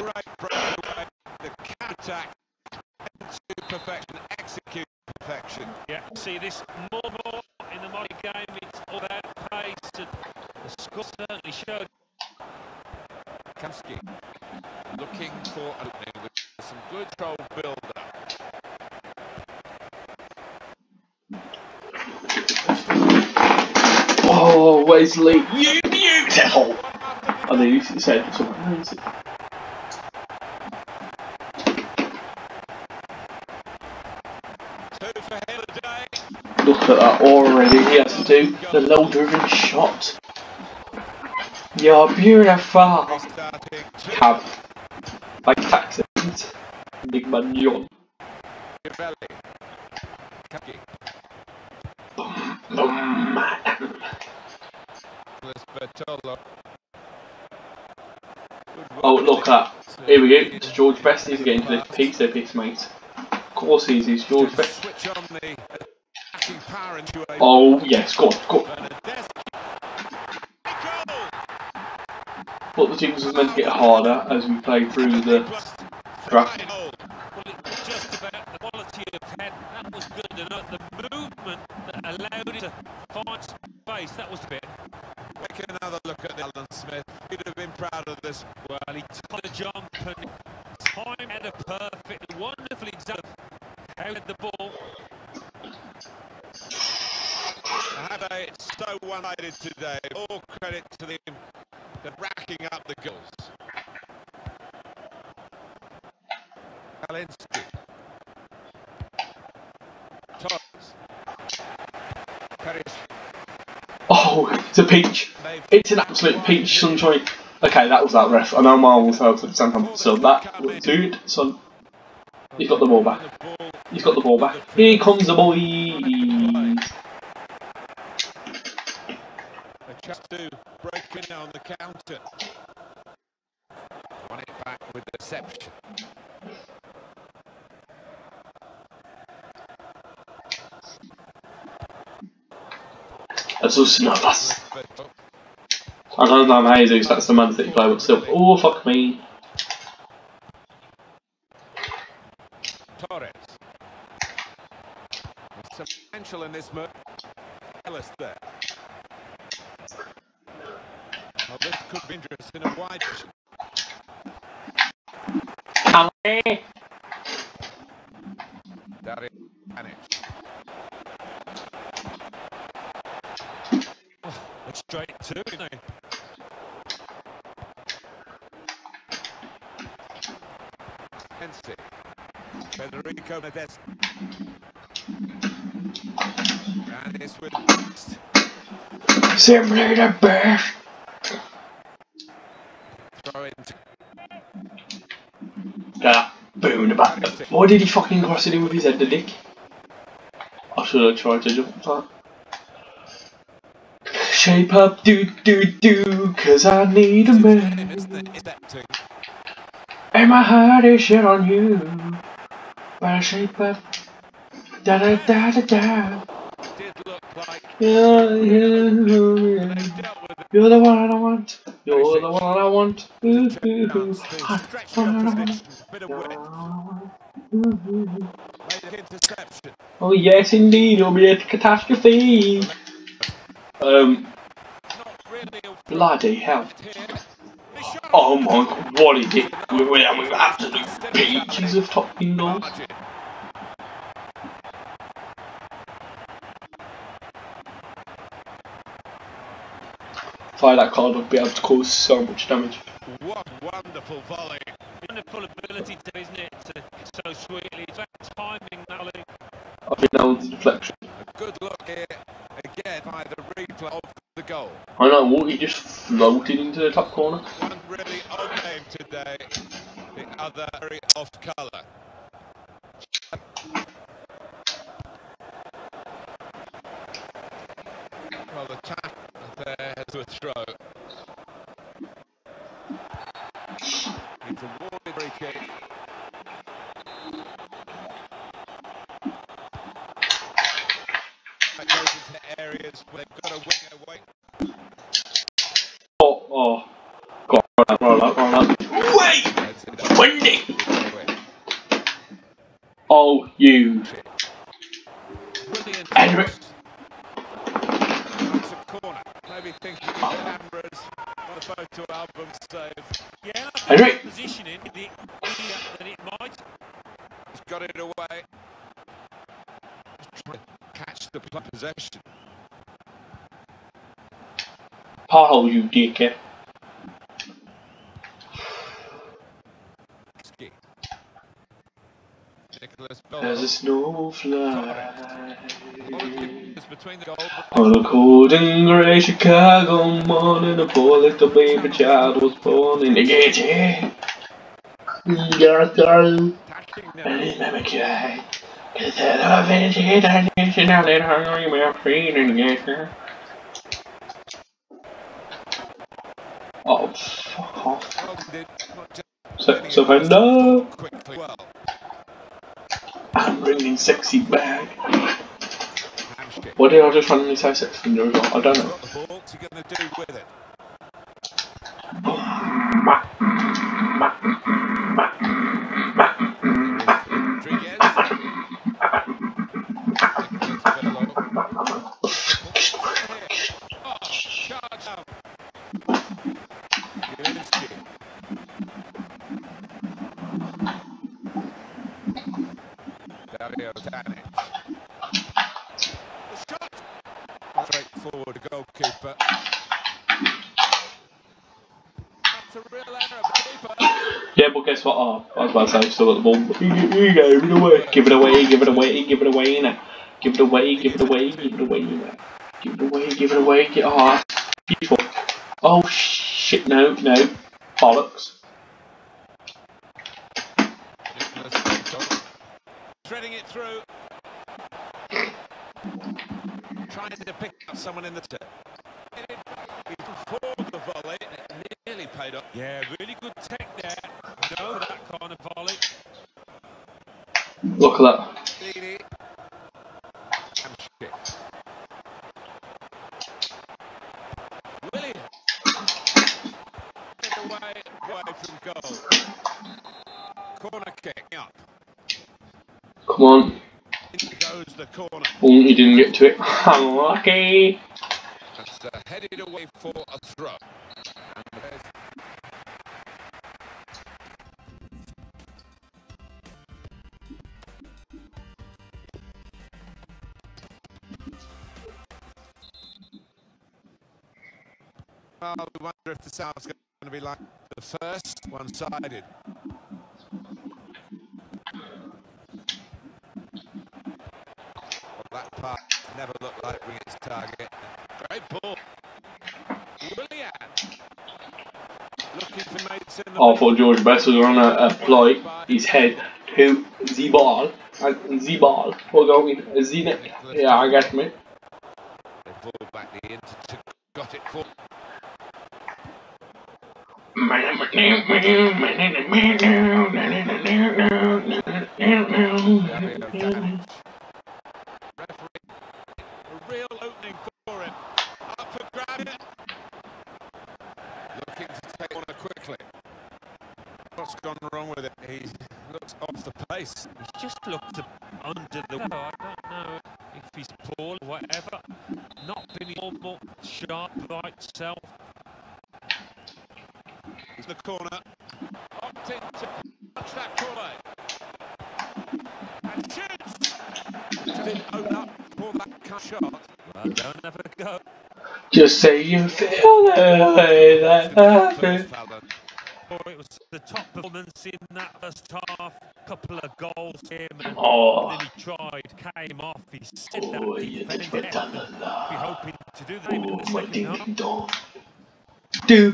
right breakaway. The counter-attack. To perfection. Execute perfection. Yeah, see this more ball in the modern game. It's all about pace, and the score certainly showed. Kamski looking for an opening with some good goal build-up. Oh, Wesley, you beautiful! I think he said something. Two for him today. That already. He has to do the low driven shot. You're beautiful. Cab. Like taxis. Big man. Bertolo. Oh, look at. Here we go. It's George Best. He's getting to this pizza piece, mate. Of course he's, he's George Best. Oh, yes. Go on, go on. But the things was meant to get harder as we play through the draft. Well, it was just about the quality of head. That was good. And the movement that allowed it to find space, that was the bit. Take another look at Alan Smith. He'd have been proud of this. Well, he took the jump and time had a perfect, wonderful example of how he had the ball. Have it's so today. All credit to them. They're racking up the goals. Kalinski. Torres. Paris. Oh, it's a peach. It's an absolute peach sunshine. Okay, that was that ref. I know Marvel was out same time, so that dude, son. He's got the ball back. He's got the ball back. Here comes the boys. A chance to break in on the counter. Won it back with deception. Oh, I don't know I'm Jesus, that's the Man City player, but still. Oh, fuck me. Torres. There's some potential in this move. Ellis there. Well, this could be interesting in a wide position. Dario Panic. Went straight to it. didn't he? Hensi. Federico Nadesco. And it's with Simply the best. throw into Yeah, boom, the back. Why did he fucking cross it in with his head, the dick? I should have tried to jump that. Shape up, do do do, cause I need a man. isn't it? It's that thing. And my heart is shit on you. But I shape up, da da da da da. Yeah, yeah, yeah. You're the one I want. You're the one I want. Ooh, ooh, ooh. Oh yes, indeed, it'll be a catastrophe. Um, bloody hell. Oh my god, what is it? We're, having absolute beaches of top goals. Fire that card would be able to cause so much damage. What wonderful volley. Wonderful ability to, isn't it? To, so sweetly. It's timing, Nolly. I think that was the deflection. A good look here again by the replay of the goal. I know, what, he just floated into the top corner. One really odd name today, the other very off colour. Well, the tap there has a throw. It's a wide free kick. That goes into areas where they've got a winger wait. Oh, oh. Go on, roll up, roll up, roll up. Wait! Heads it up. Wendy! Wait. Oh, you. Brilliant. Henry. That's a corner. Maybe thinking of cameras on a photo album save. Yeah, I think Henry. the positioning the, the, that it might. He's got it away. Just trying to catch the play possession. You dickhead. There's a snowflake. It's between the goal. On a cold and grey Chicago morning, a poor little baby child was born in the gate. Yeah, sorry. And his mama cried. Cause the love it, I to know that hungry, my feeling, yeah. Oh, fuck off. so if I'm bringing sexy bag. Why did I just randomly say sexy? offender as well? I don't know. What you gonna do with it? Yeah, but guess what? Oh, I was about to say, still at the ball. Here you go, give it away. Give it away, give it away, give it away now. Give it away, give it away, give it away now. Give it away, give it away, get oh, beautiful. Oh shit, no, no. Bollocks. Threading it through. Trying to pick up someone in the tip. Before the volley, paid off. Yeah, really good tech there. No, for that kind of volley. Look at that. Dini. Hamsik. William. Away, away from goal. Corner kick up. Come on. In goes the corner. Oh, you didn't get to it. Unlucky. That's uh, headed away for a throw. We wonder if the South's going to be like the first, one-sided. Well, that part never looked like being its target. Great ball. Willian. Looking to Mason. Oh, I thought George Best was going to apply his head to the ball. And the ball. We're going the net. Yeah, I got me. They pulled back the inter to got it for referee. A real opening for him. Up for grab. Looking to take one quickly. What's gone wrong with it? He looks off the pace. He's just looked under the. I don't know if he's poor or whatever. Not been normal sharp right self. In corner. Opting to touch that corner. And shoots! Didn't open up for that cut shot. Well, don't a go. Just say you feel the way that First happens. foul done. Or it was the top performance in that first half. Couple of goals him, and Oh, then he tried, came off. He said that oh, you defending never done effort. a Be hoping to do the same in Oh, the my second half. Do,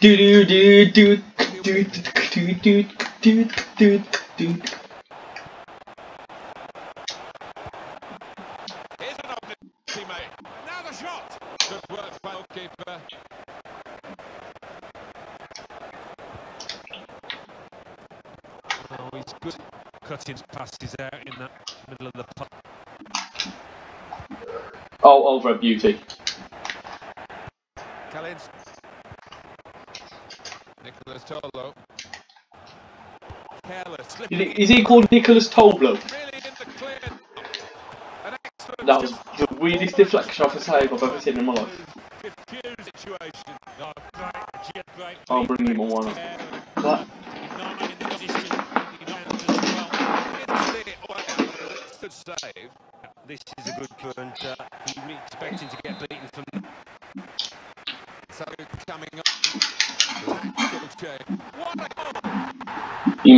do, do, do, do, do, do, do, do, do, do. Oh, good cutting passes out in that middle of the park. Oh, over a beauty. Is he called Nicholas Tolblow? That was the weirdest deflection off a save I've ever seen in my life. I'll bring him on one. Up.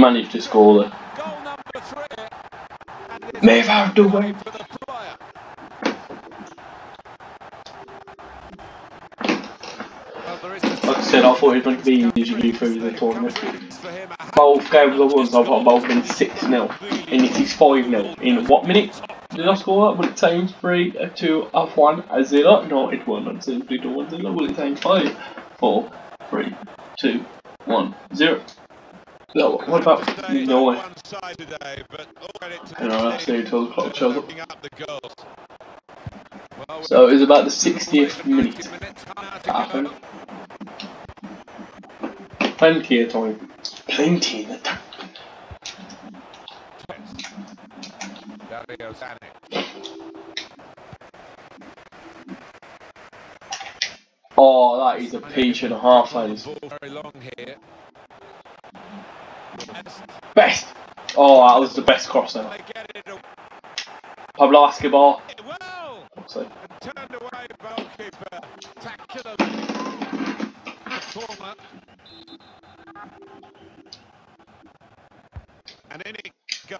Managed to score there. Move out the way. Like I said, I thought it to be do through the tournament. Both games I was, I've got both been 6 0. And it is 5 0. In what minute did I score that? Will it change 3, a 2, a 1, a 0? No, it won't. Not simply to 1 0. Will it change 5, 4, What about Clock So it was about the 60th minute that happened. Plenty of time. Plenty of time. Oh, that is a peach and a half. Very long here. Best. Oh, that was the best cross ever. Pablo Escobar. And in it goes.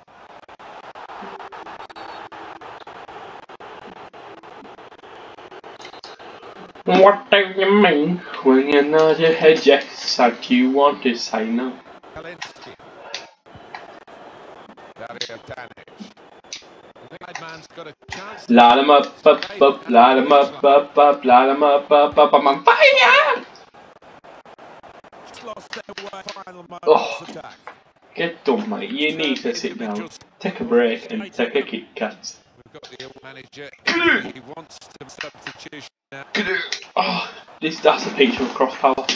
what do you mean when you nod your head yes like you want to say no? Kalinski. Dario Tanic. The right man's got a chance. to Light 'em up, up, up, light 'em up, up, up, light 'em up, up, up, I'm on fire! Just lost their way. Final moments Oh. Get done, mate. You need to sit down, take a break, and take a Kit Kat. We've got the ill manager. he wants to substitution now. Oh, this that's a peach of cross power.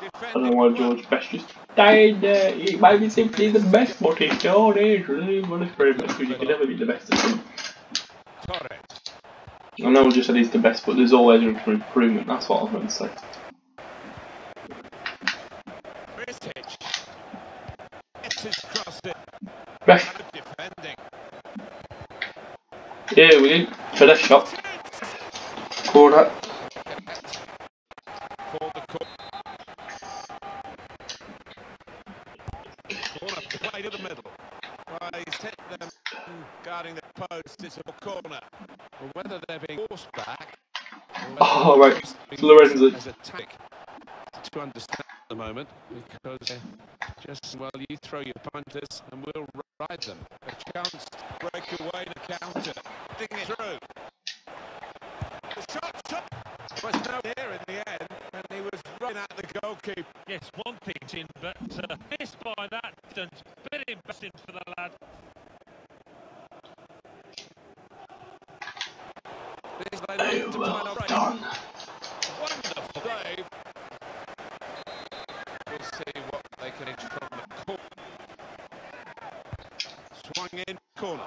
Delivery is William. I don't know why George Best just died there. He might be simply the best, but he's not really one experiment because you can never be the best at. Torres. I know I just said he's the best, but there's always room for improvement. That's what I was going to say. Risic. Gets his cross it. Ref, defending. yeah, we did for that shot. Corner. For the corner. Corner play to the middle. Well, he's hit them guarding the post. It's a corner. Well, whether they're being forced back. Or whether Oh, right. it's It's As a tactic to understand at the moment because uh, just well you throw your punters and we'll ride them. A chance to break away the counter. Ding it through. The shot shot was no here in the end and he was running at the goalkeeper. Yes, one pitch in, but uh, missed by that distance. Bit embarrassing for the lad. This they look to play well done. Wonderful save. We'll see what they can inch from the corner. Swung in corner.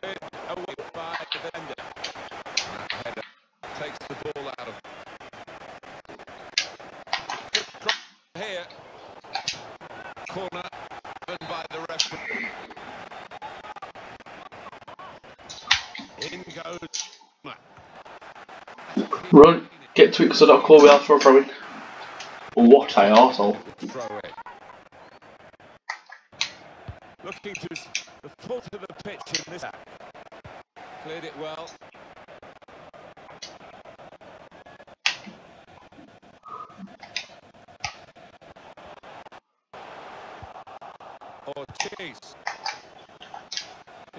Cleared away by the defender. That header takes the ball out of. Good cross here. Corner given by the referee. In goes. It because I don't for a throw in. What a arsehole. throw it. Looking to s- the foot of the pitch in this act. Cleared it well. Ortiz.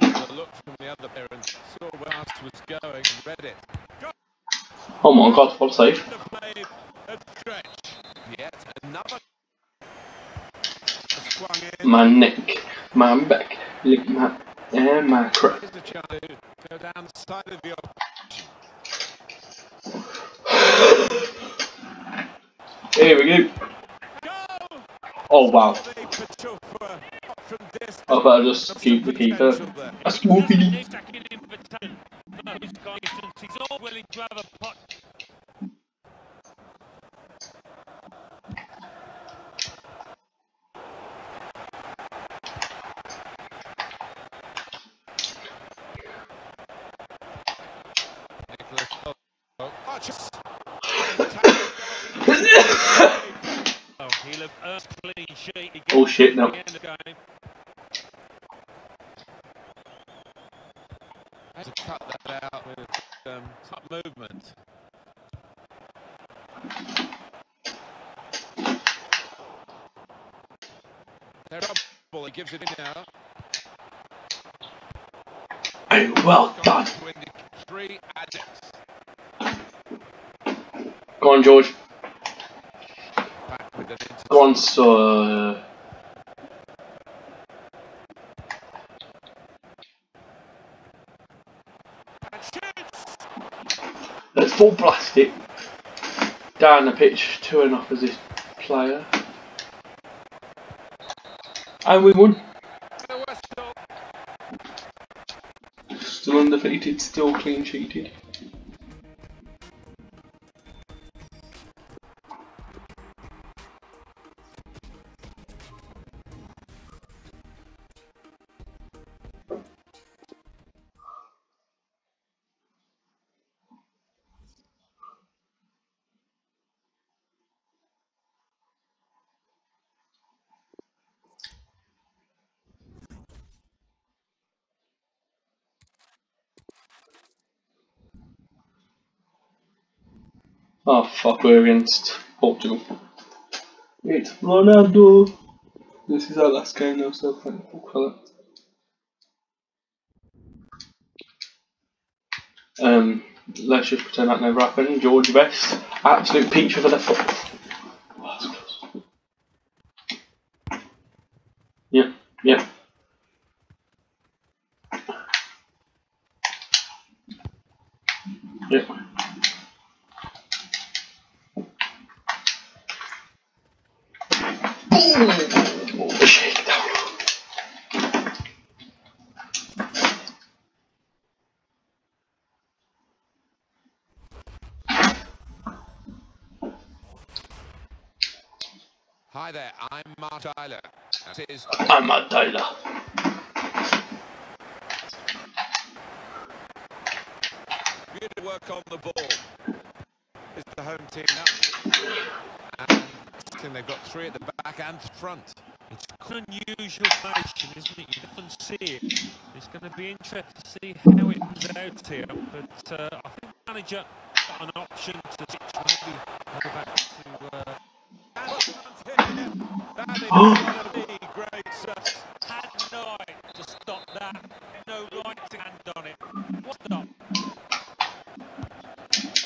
Took a look from the other player and saw where Ast was going and read it. Oh my god. My neck, my back, lick my, and my crap. Here we go. Oh wow. I better just keep the keeper. That's whoopity. He's taking invitation. No, he's got distance. He's all willing to have a pot. Nicholas Cole. Arches. Oh, oh. oh, oh he'll have earned a clean sheet. He Oh gets shit, to no. the end of the game. Had to cut that out with um, top movement. They're trouble. He gives it in now. Oh, well done. Go on, George. Back with Go on, sir. And shoots. Let's full blast it down the pitch to an opposition player. And we won. Still undefeated, still clean sheeted. We're against Portugal. It's Ronaldo. This is our last game now, so thankful for that. Um, let's just pretend that never happened. George Best, absolute peach of a left foot. Oh, that's close. Hi there, I'm Mark Tyler. That is I'm Matt Taylor. good work on the ball. Is the home team now? And they've got three at the back and front. It's an unusual formation, isn't it? You often see it. It's going to be interesting to see how it comes out here. But uh, I think the manager got an option to maybe go back That is going to be great stuff. had no eye to stop that. No right hand on it. What stop?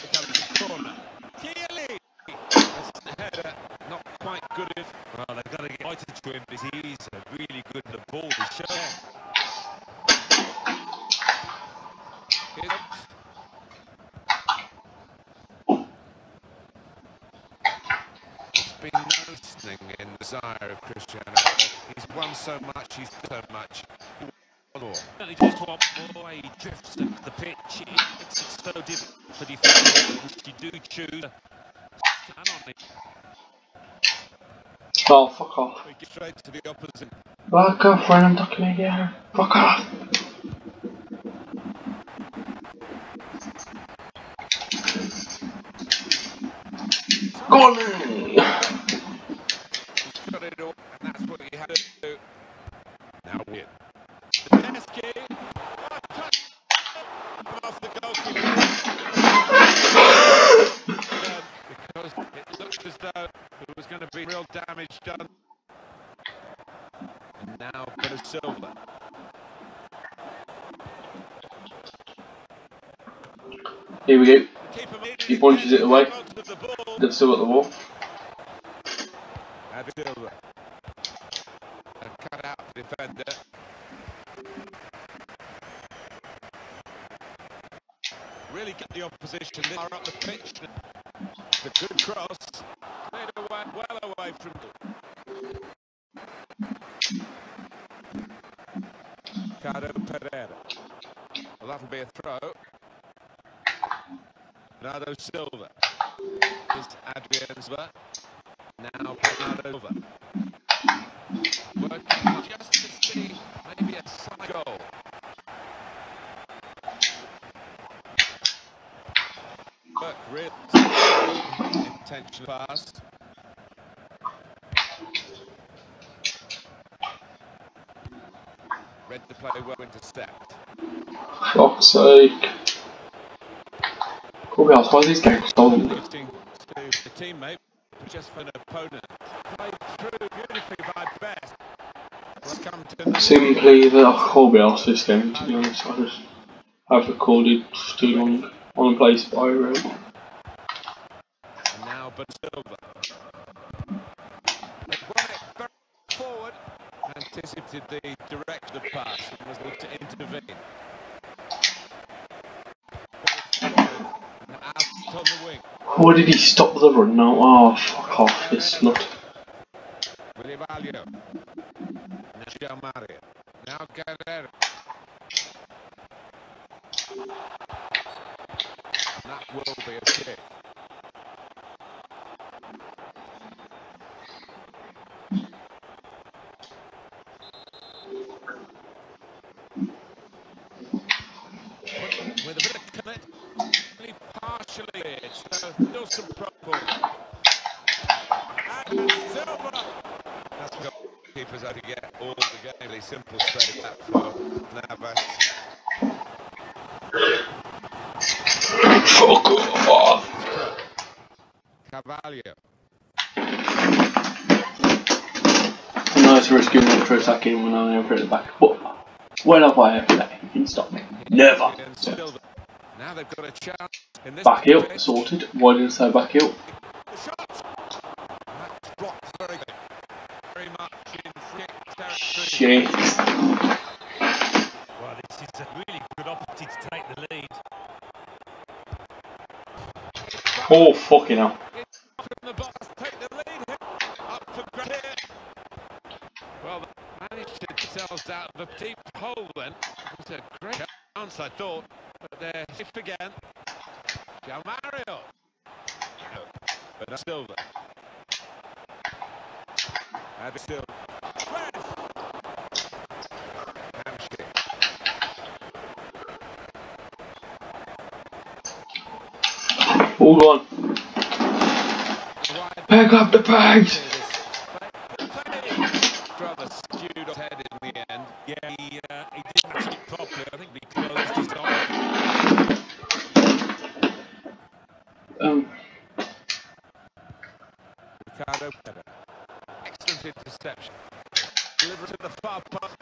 Becomes a corner. Keely! That's the header. Not quite good enough. Well, they've got to get right to him because he's uh, really good at the ball. He's shown. Here's up. There's been no listening in the desire of Cristiano. He's won so much, he's done so much. He won all. Certainly just one ball, he drifts up the pitch. It makes it so difficult for defenders, which you do choose. to stand on it. Oh, fuck off. We get straight to the opposite. Fuck off when I'm talking again. Fuck off. Go on. He's got it all, and that's what he had to do. Now win. Tedeschi. Oh, touch. Off the goalkeeper. Um, because it looked as though there was going to be real damage done. And now Bernardo Silva. Here we go. Keeper made He punches it away. onto the still got the wall. Silva. Cut out defender. Really get the opposition far up the pitch. The good cross. Made away, well away from the Cardo Pereira. Well, that'll be a throw. Bernardo Silva. Is Adrien Silva. Now Bernardo. Working just to see maybe a side goal. Work really intentional pass. Read the play well intercept. Fuck's sake. Corby else, why is this game so long? Interesting to the teammate, but just for an opponent. Played through beautifully by Best. Let's come to the Simply that I can't be asked this game, to be honest. I just have recorded too long on a place by room. And now Silva. They've won it very forward. Anticipated the direct the pass and was able to intervene. And out on the wing. Why did he stop the run now? Oh, fuck off, this slut. Willie Valio. Now João Mario. Now Guerrero. And that will be a kick. With a bit of commit, only partially cleared, so still some problem. And Silva. That's what keepers had to get all the game. Really simple save that for Navas. Fuck off. Carvalho. I know it's risky enough for attacking when I'm over at the back, but when I play every day, you can stop me. Never. Now they've got a chance in this Back heel, sorted. Why did I say back heel? The shot. That's blocked very good. Very much in free territory. Shit. Well, this is a really good opportunity to take the lead. Oh, fucking hell. From the box, take the lead here. Up for grabs here. Well, they managed to get themselves out of a deep hole then. It was a great chance, I thought, but they're safe again. João Mario. But that's Silva. And still. Hold on. gone. Pick up the pace. Rather skewed off head in the end. Yeah, he, uh, he didn't match it properly. I think he closed his eye. Um, Ricardo Pereira. Excellent interception. Delivered to the far post.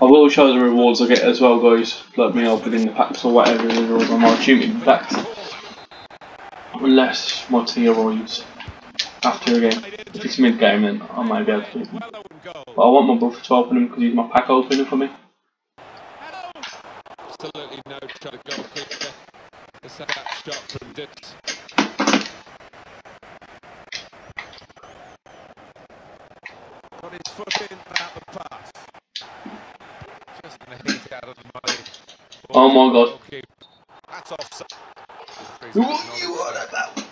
I will show the rewards I get as well, guys. Let me within the packs or whatever it is on my shooting packs. Unless my tea arrives after a game. If it's mid game, then I might be able to. Owned goal. But I want my brother to open them because he's my pack opener for me. Absolutely no shot at goalkeeper. Let's have that shot from Dix. Got his foot in without the pass. Just in the heat out of the muddy. Oh my God. Goalkeeper. That's offside. What you want about?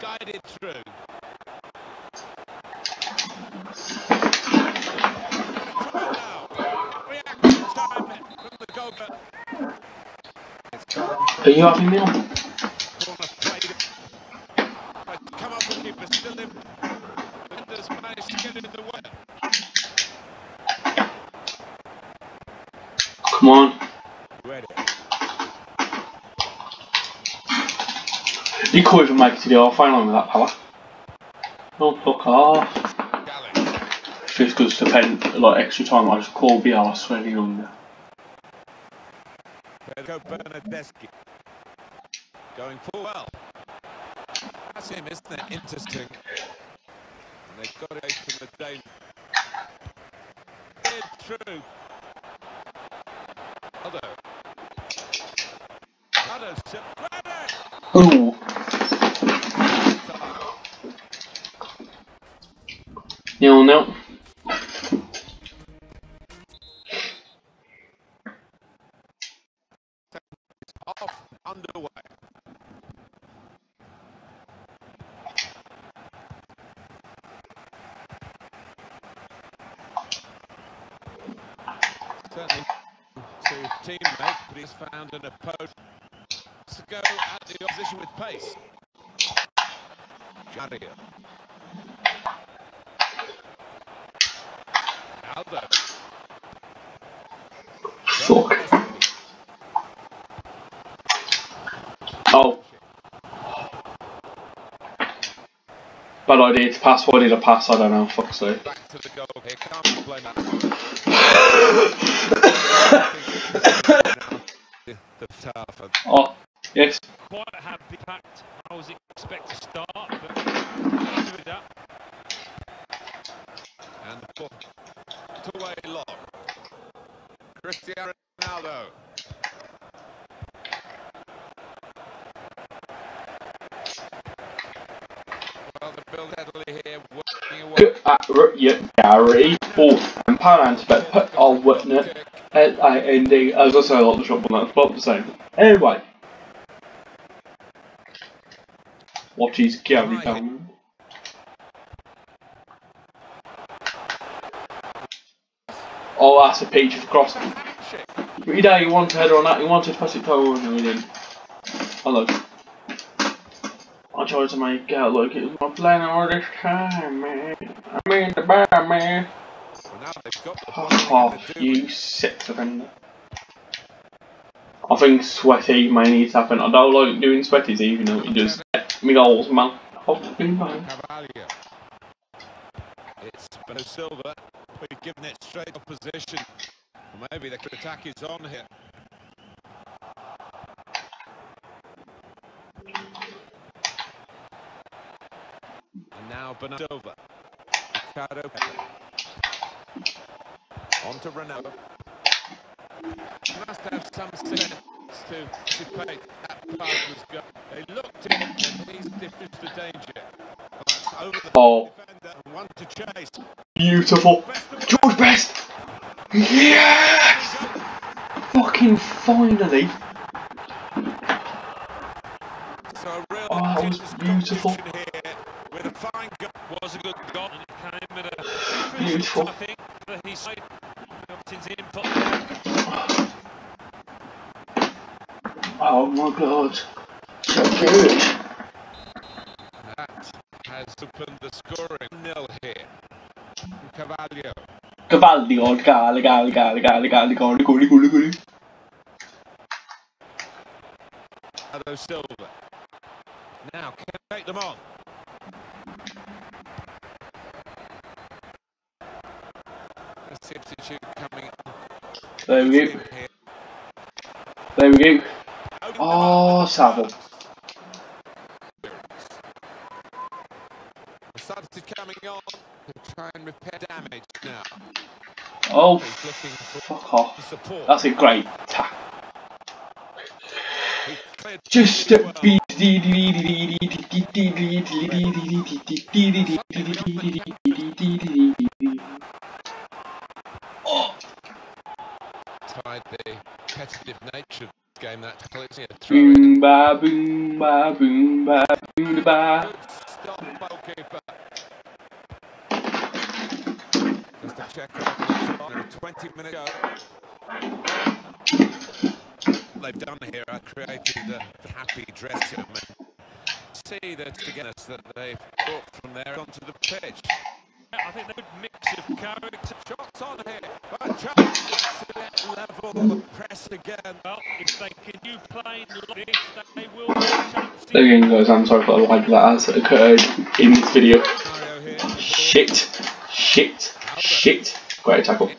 Guided through. Now, reaction time from the goalkeeper. It's gone Are you having me on? corner played. But come up with keeper still in. Defenders managed to get in the way. Come on. Ready. Even make it to the final with that power. Oh, fuck off. Gallagher. Just goes to pen, like extra time, I just call he's under. Pedro Bernardeschi. Going full well. That's him, isn't it? Interesting. And they've got it from the. Did true. Underway. Certainly to teammate, but he's found an opponent to go at the opposition with pace. Jadia. Aldo. Fuck. Oh. Bad idea to pass. Why did I pass? I don't know. Fuck's sake. Back to the goal here. Can't that. the, the tough. Oh, yes. Quite have the impact I was expect to start, but after that, Cristiano Ronaldo. Well, they build steadily here, working away. Good at yeah, Gary. Oh, and Pound but put on Whitney. L I N D. As I say, I like the shot one. That's about the same. Anyway, what is Gary Pound? Oh, that's a peach of cross. But you know, you wanted to header on that, you wanted to pass it forward, and we didn't. Hello. I tried to make out like it was my plan all this time, man. I mean the bar, man. Off, what are they gonna do? you sex offender. I think sweaty may need to happen. I don't like doing sweaties even though it just me goals, man. Fucking man. Carvalho. It's Beno Silva. We've given it straight opposition. Maybe the attack is on here. And now Beno Silva. Ricardo. On to Ronaldo. Must have some sense to anticipate that pass was going. They looked in and he's diffused the danger. That's over the Oh, defender and one to chase. beautiful. George Best! Yes! Fucking finally! So a real Oh, that was beautiful. competition Here with a fine goal. was a good goal and it came at a Beautiful. I think for his Martin's in for. Oh my god. So good. That has opened the scoring nil here. Cavaglio. Cavaglio, Cavaglio, Cavaglio, Cavaglio, Cavaglio, Cavaglio, Cavaglio. Silva. There we go. There we go. Oh, Savile. Oh, fuck off. That's a great tack. Just a beat. Ba boom ba boom ba. I'm sorry for the like that has occurred in this video. Shit. Shit. Shit. Great tackle.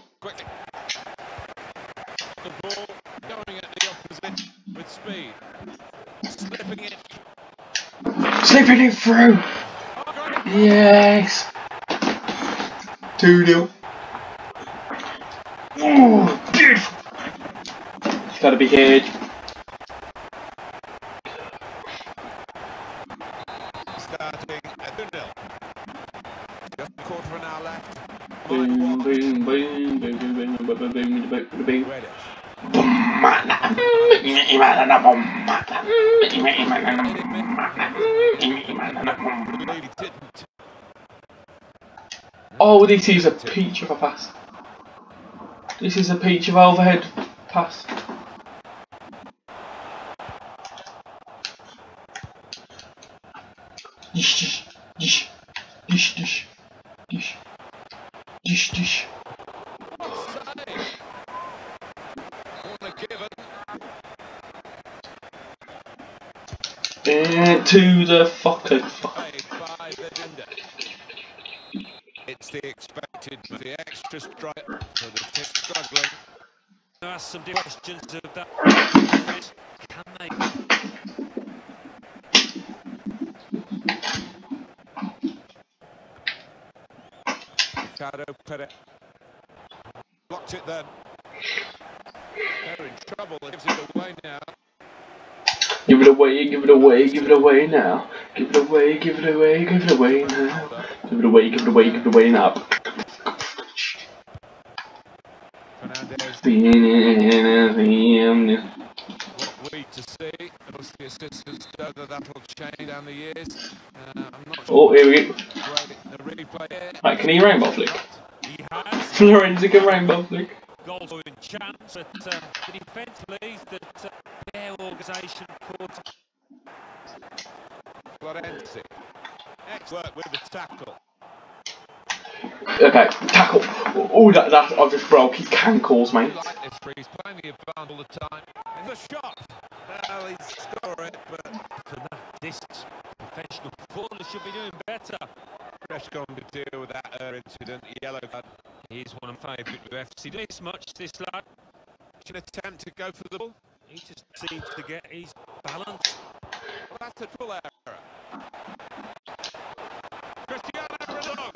Slipping it through! Yes! 2 0. Oh, beautiful! It's gotta be here. Oh, this is a peach of a pass. This is a peach of overhead pass. Dish, dish, dish, dish, dish, dish, dish, dish. To the fucking Fuck. Played by the defender. It's the expected, the extra strike for the team struggling. ask some questions of that. Can they? Ricardo Perez. Blocked it then. They're in trouble. It gives it away now. Give it away, give it away, give it away now. Give it away, give it away, give it away now. It away, give it away, give it away. Fernandez, what we to see. Obviously, the assistants whether that'll change down the years. Uh, I'm not sure. Oh, here we go. Right, can he rainbow flick? He has Florenzi can rainbow flick. goals in chance, but uh, the defence believes that uh, their organisation caught Florenzi. Excellent work with the tackle. Okay, tackle. Oh, that, that, I've just broke his cankles, mate. Like this, he's playing the advance all the time. The shot. Well, he's scoring, but for that distance. Professional footballers should be doing better. Fresh gone to deal with that uh, incident. Yellow card. He's one of my favourite with FC. This much, this lad. An attempt to go for the ball. He just seems to get his balance. Well, that's a full error. Cristiano Ronaldo.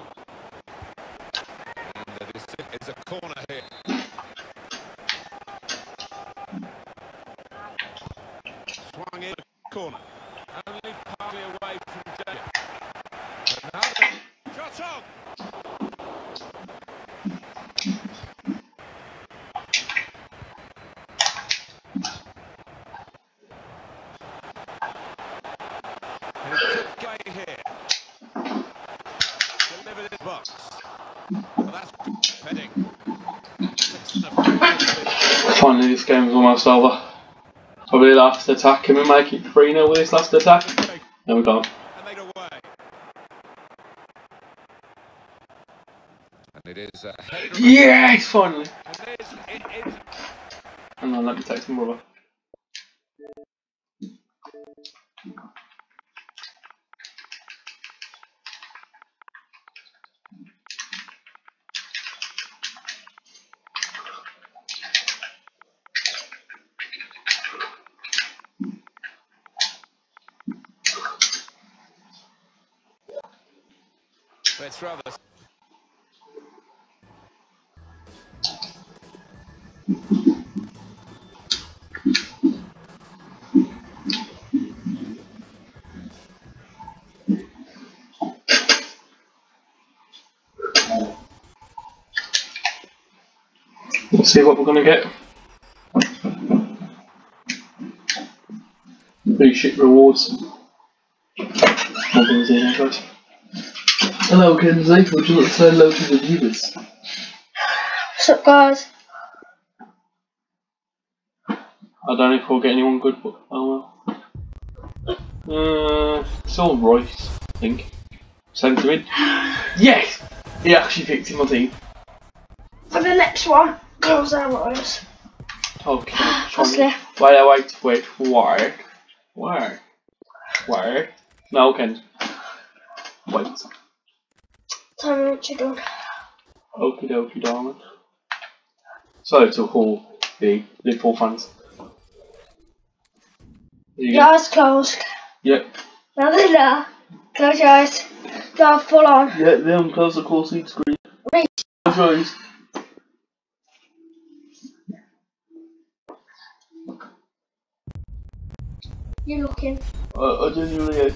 And it is, it's a corner here. Swung in a corner. Only partly away from. Shot on. Finally, this game's almost over. Probably last attack. Can we make it 3 0 with this last attack? No, we can't. And made away. And it is a header. Yes, finally. And it is, it is Hang on, let me text my brother. Let's Let's see what we're gonna get. Pretty shit rewards. Here, guys. Hello, Kenzie. Would you like to say hello to the viewers? What's up, guys? I don't know if we'll get anyone good, but oh well. Uh, it's all Royce, I think. Sent him in. Yes! He actually picked him, I think. For the next one, girls and boys. Okay. Honestly. Wait, wait, wait, why? Why? Why? No, Ken. Wait. Tell me what you're doing. Okie dokie, darling. So to all the Liverpool fans. You Your eyes closed. Yep. Now they're there. Close your eyes. Go full on. Yeah, then close the call seat screen. Reach. Close your eyes. You're looking. I, I genuinely uh,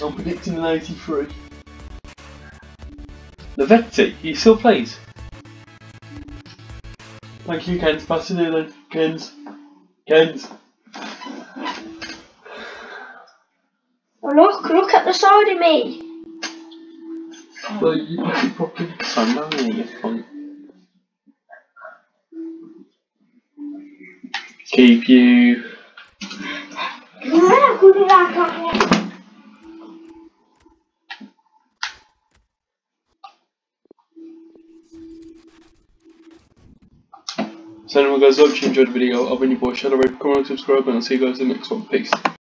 I'm predicting an 83. Lavetti, he still plays. Thank you, Kens. Pass it in then. Kens. Kens. Look, look at the side of me. Well, you pass it properly. I'm not really get fun. Keep you. Yeah, good luck. Anyway guys, I hope you enjoyed the video. I've been your boy Shadow Ray. Come on, subscribe and I'll see you guys in the next one. Peace.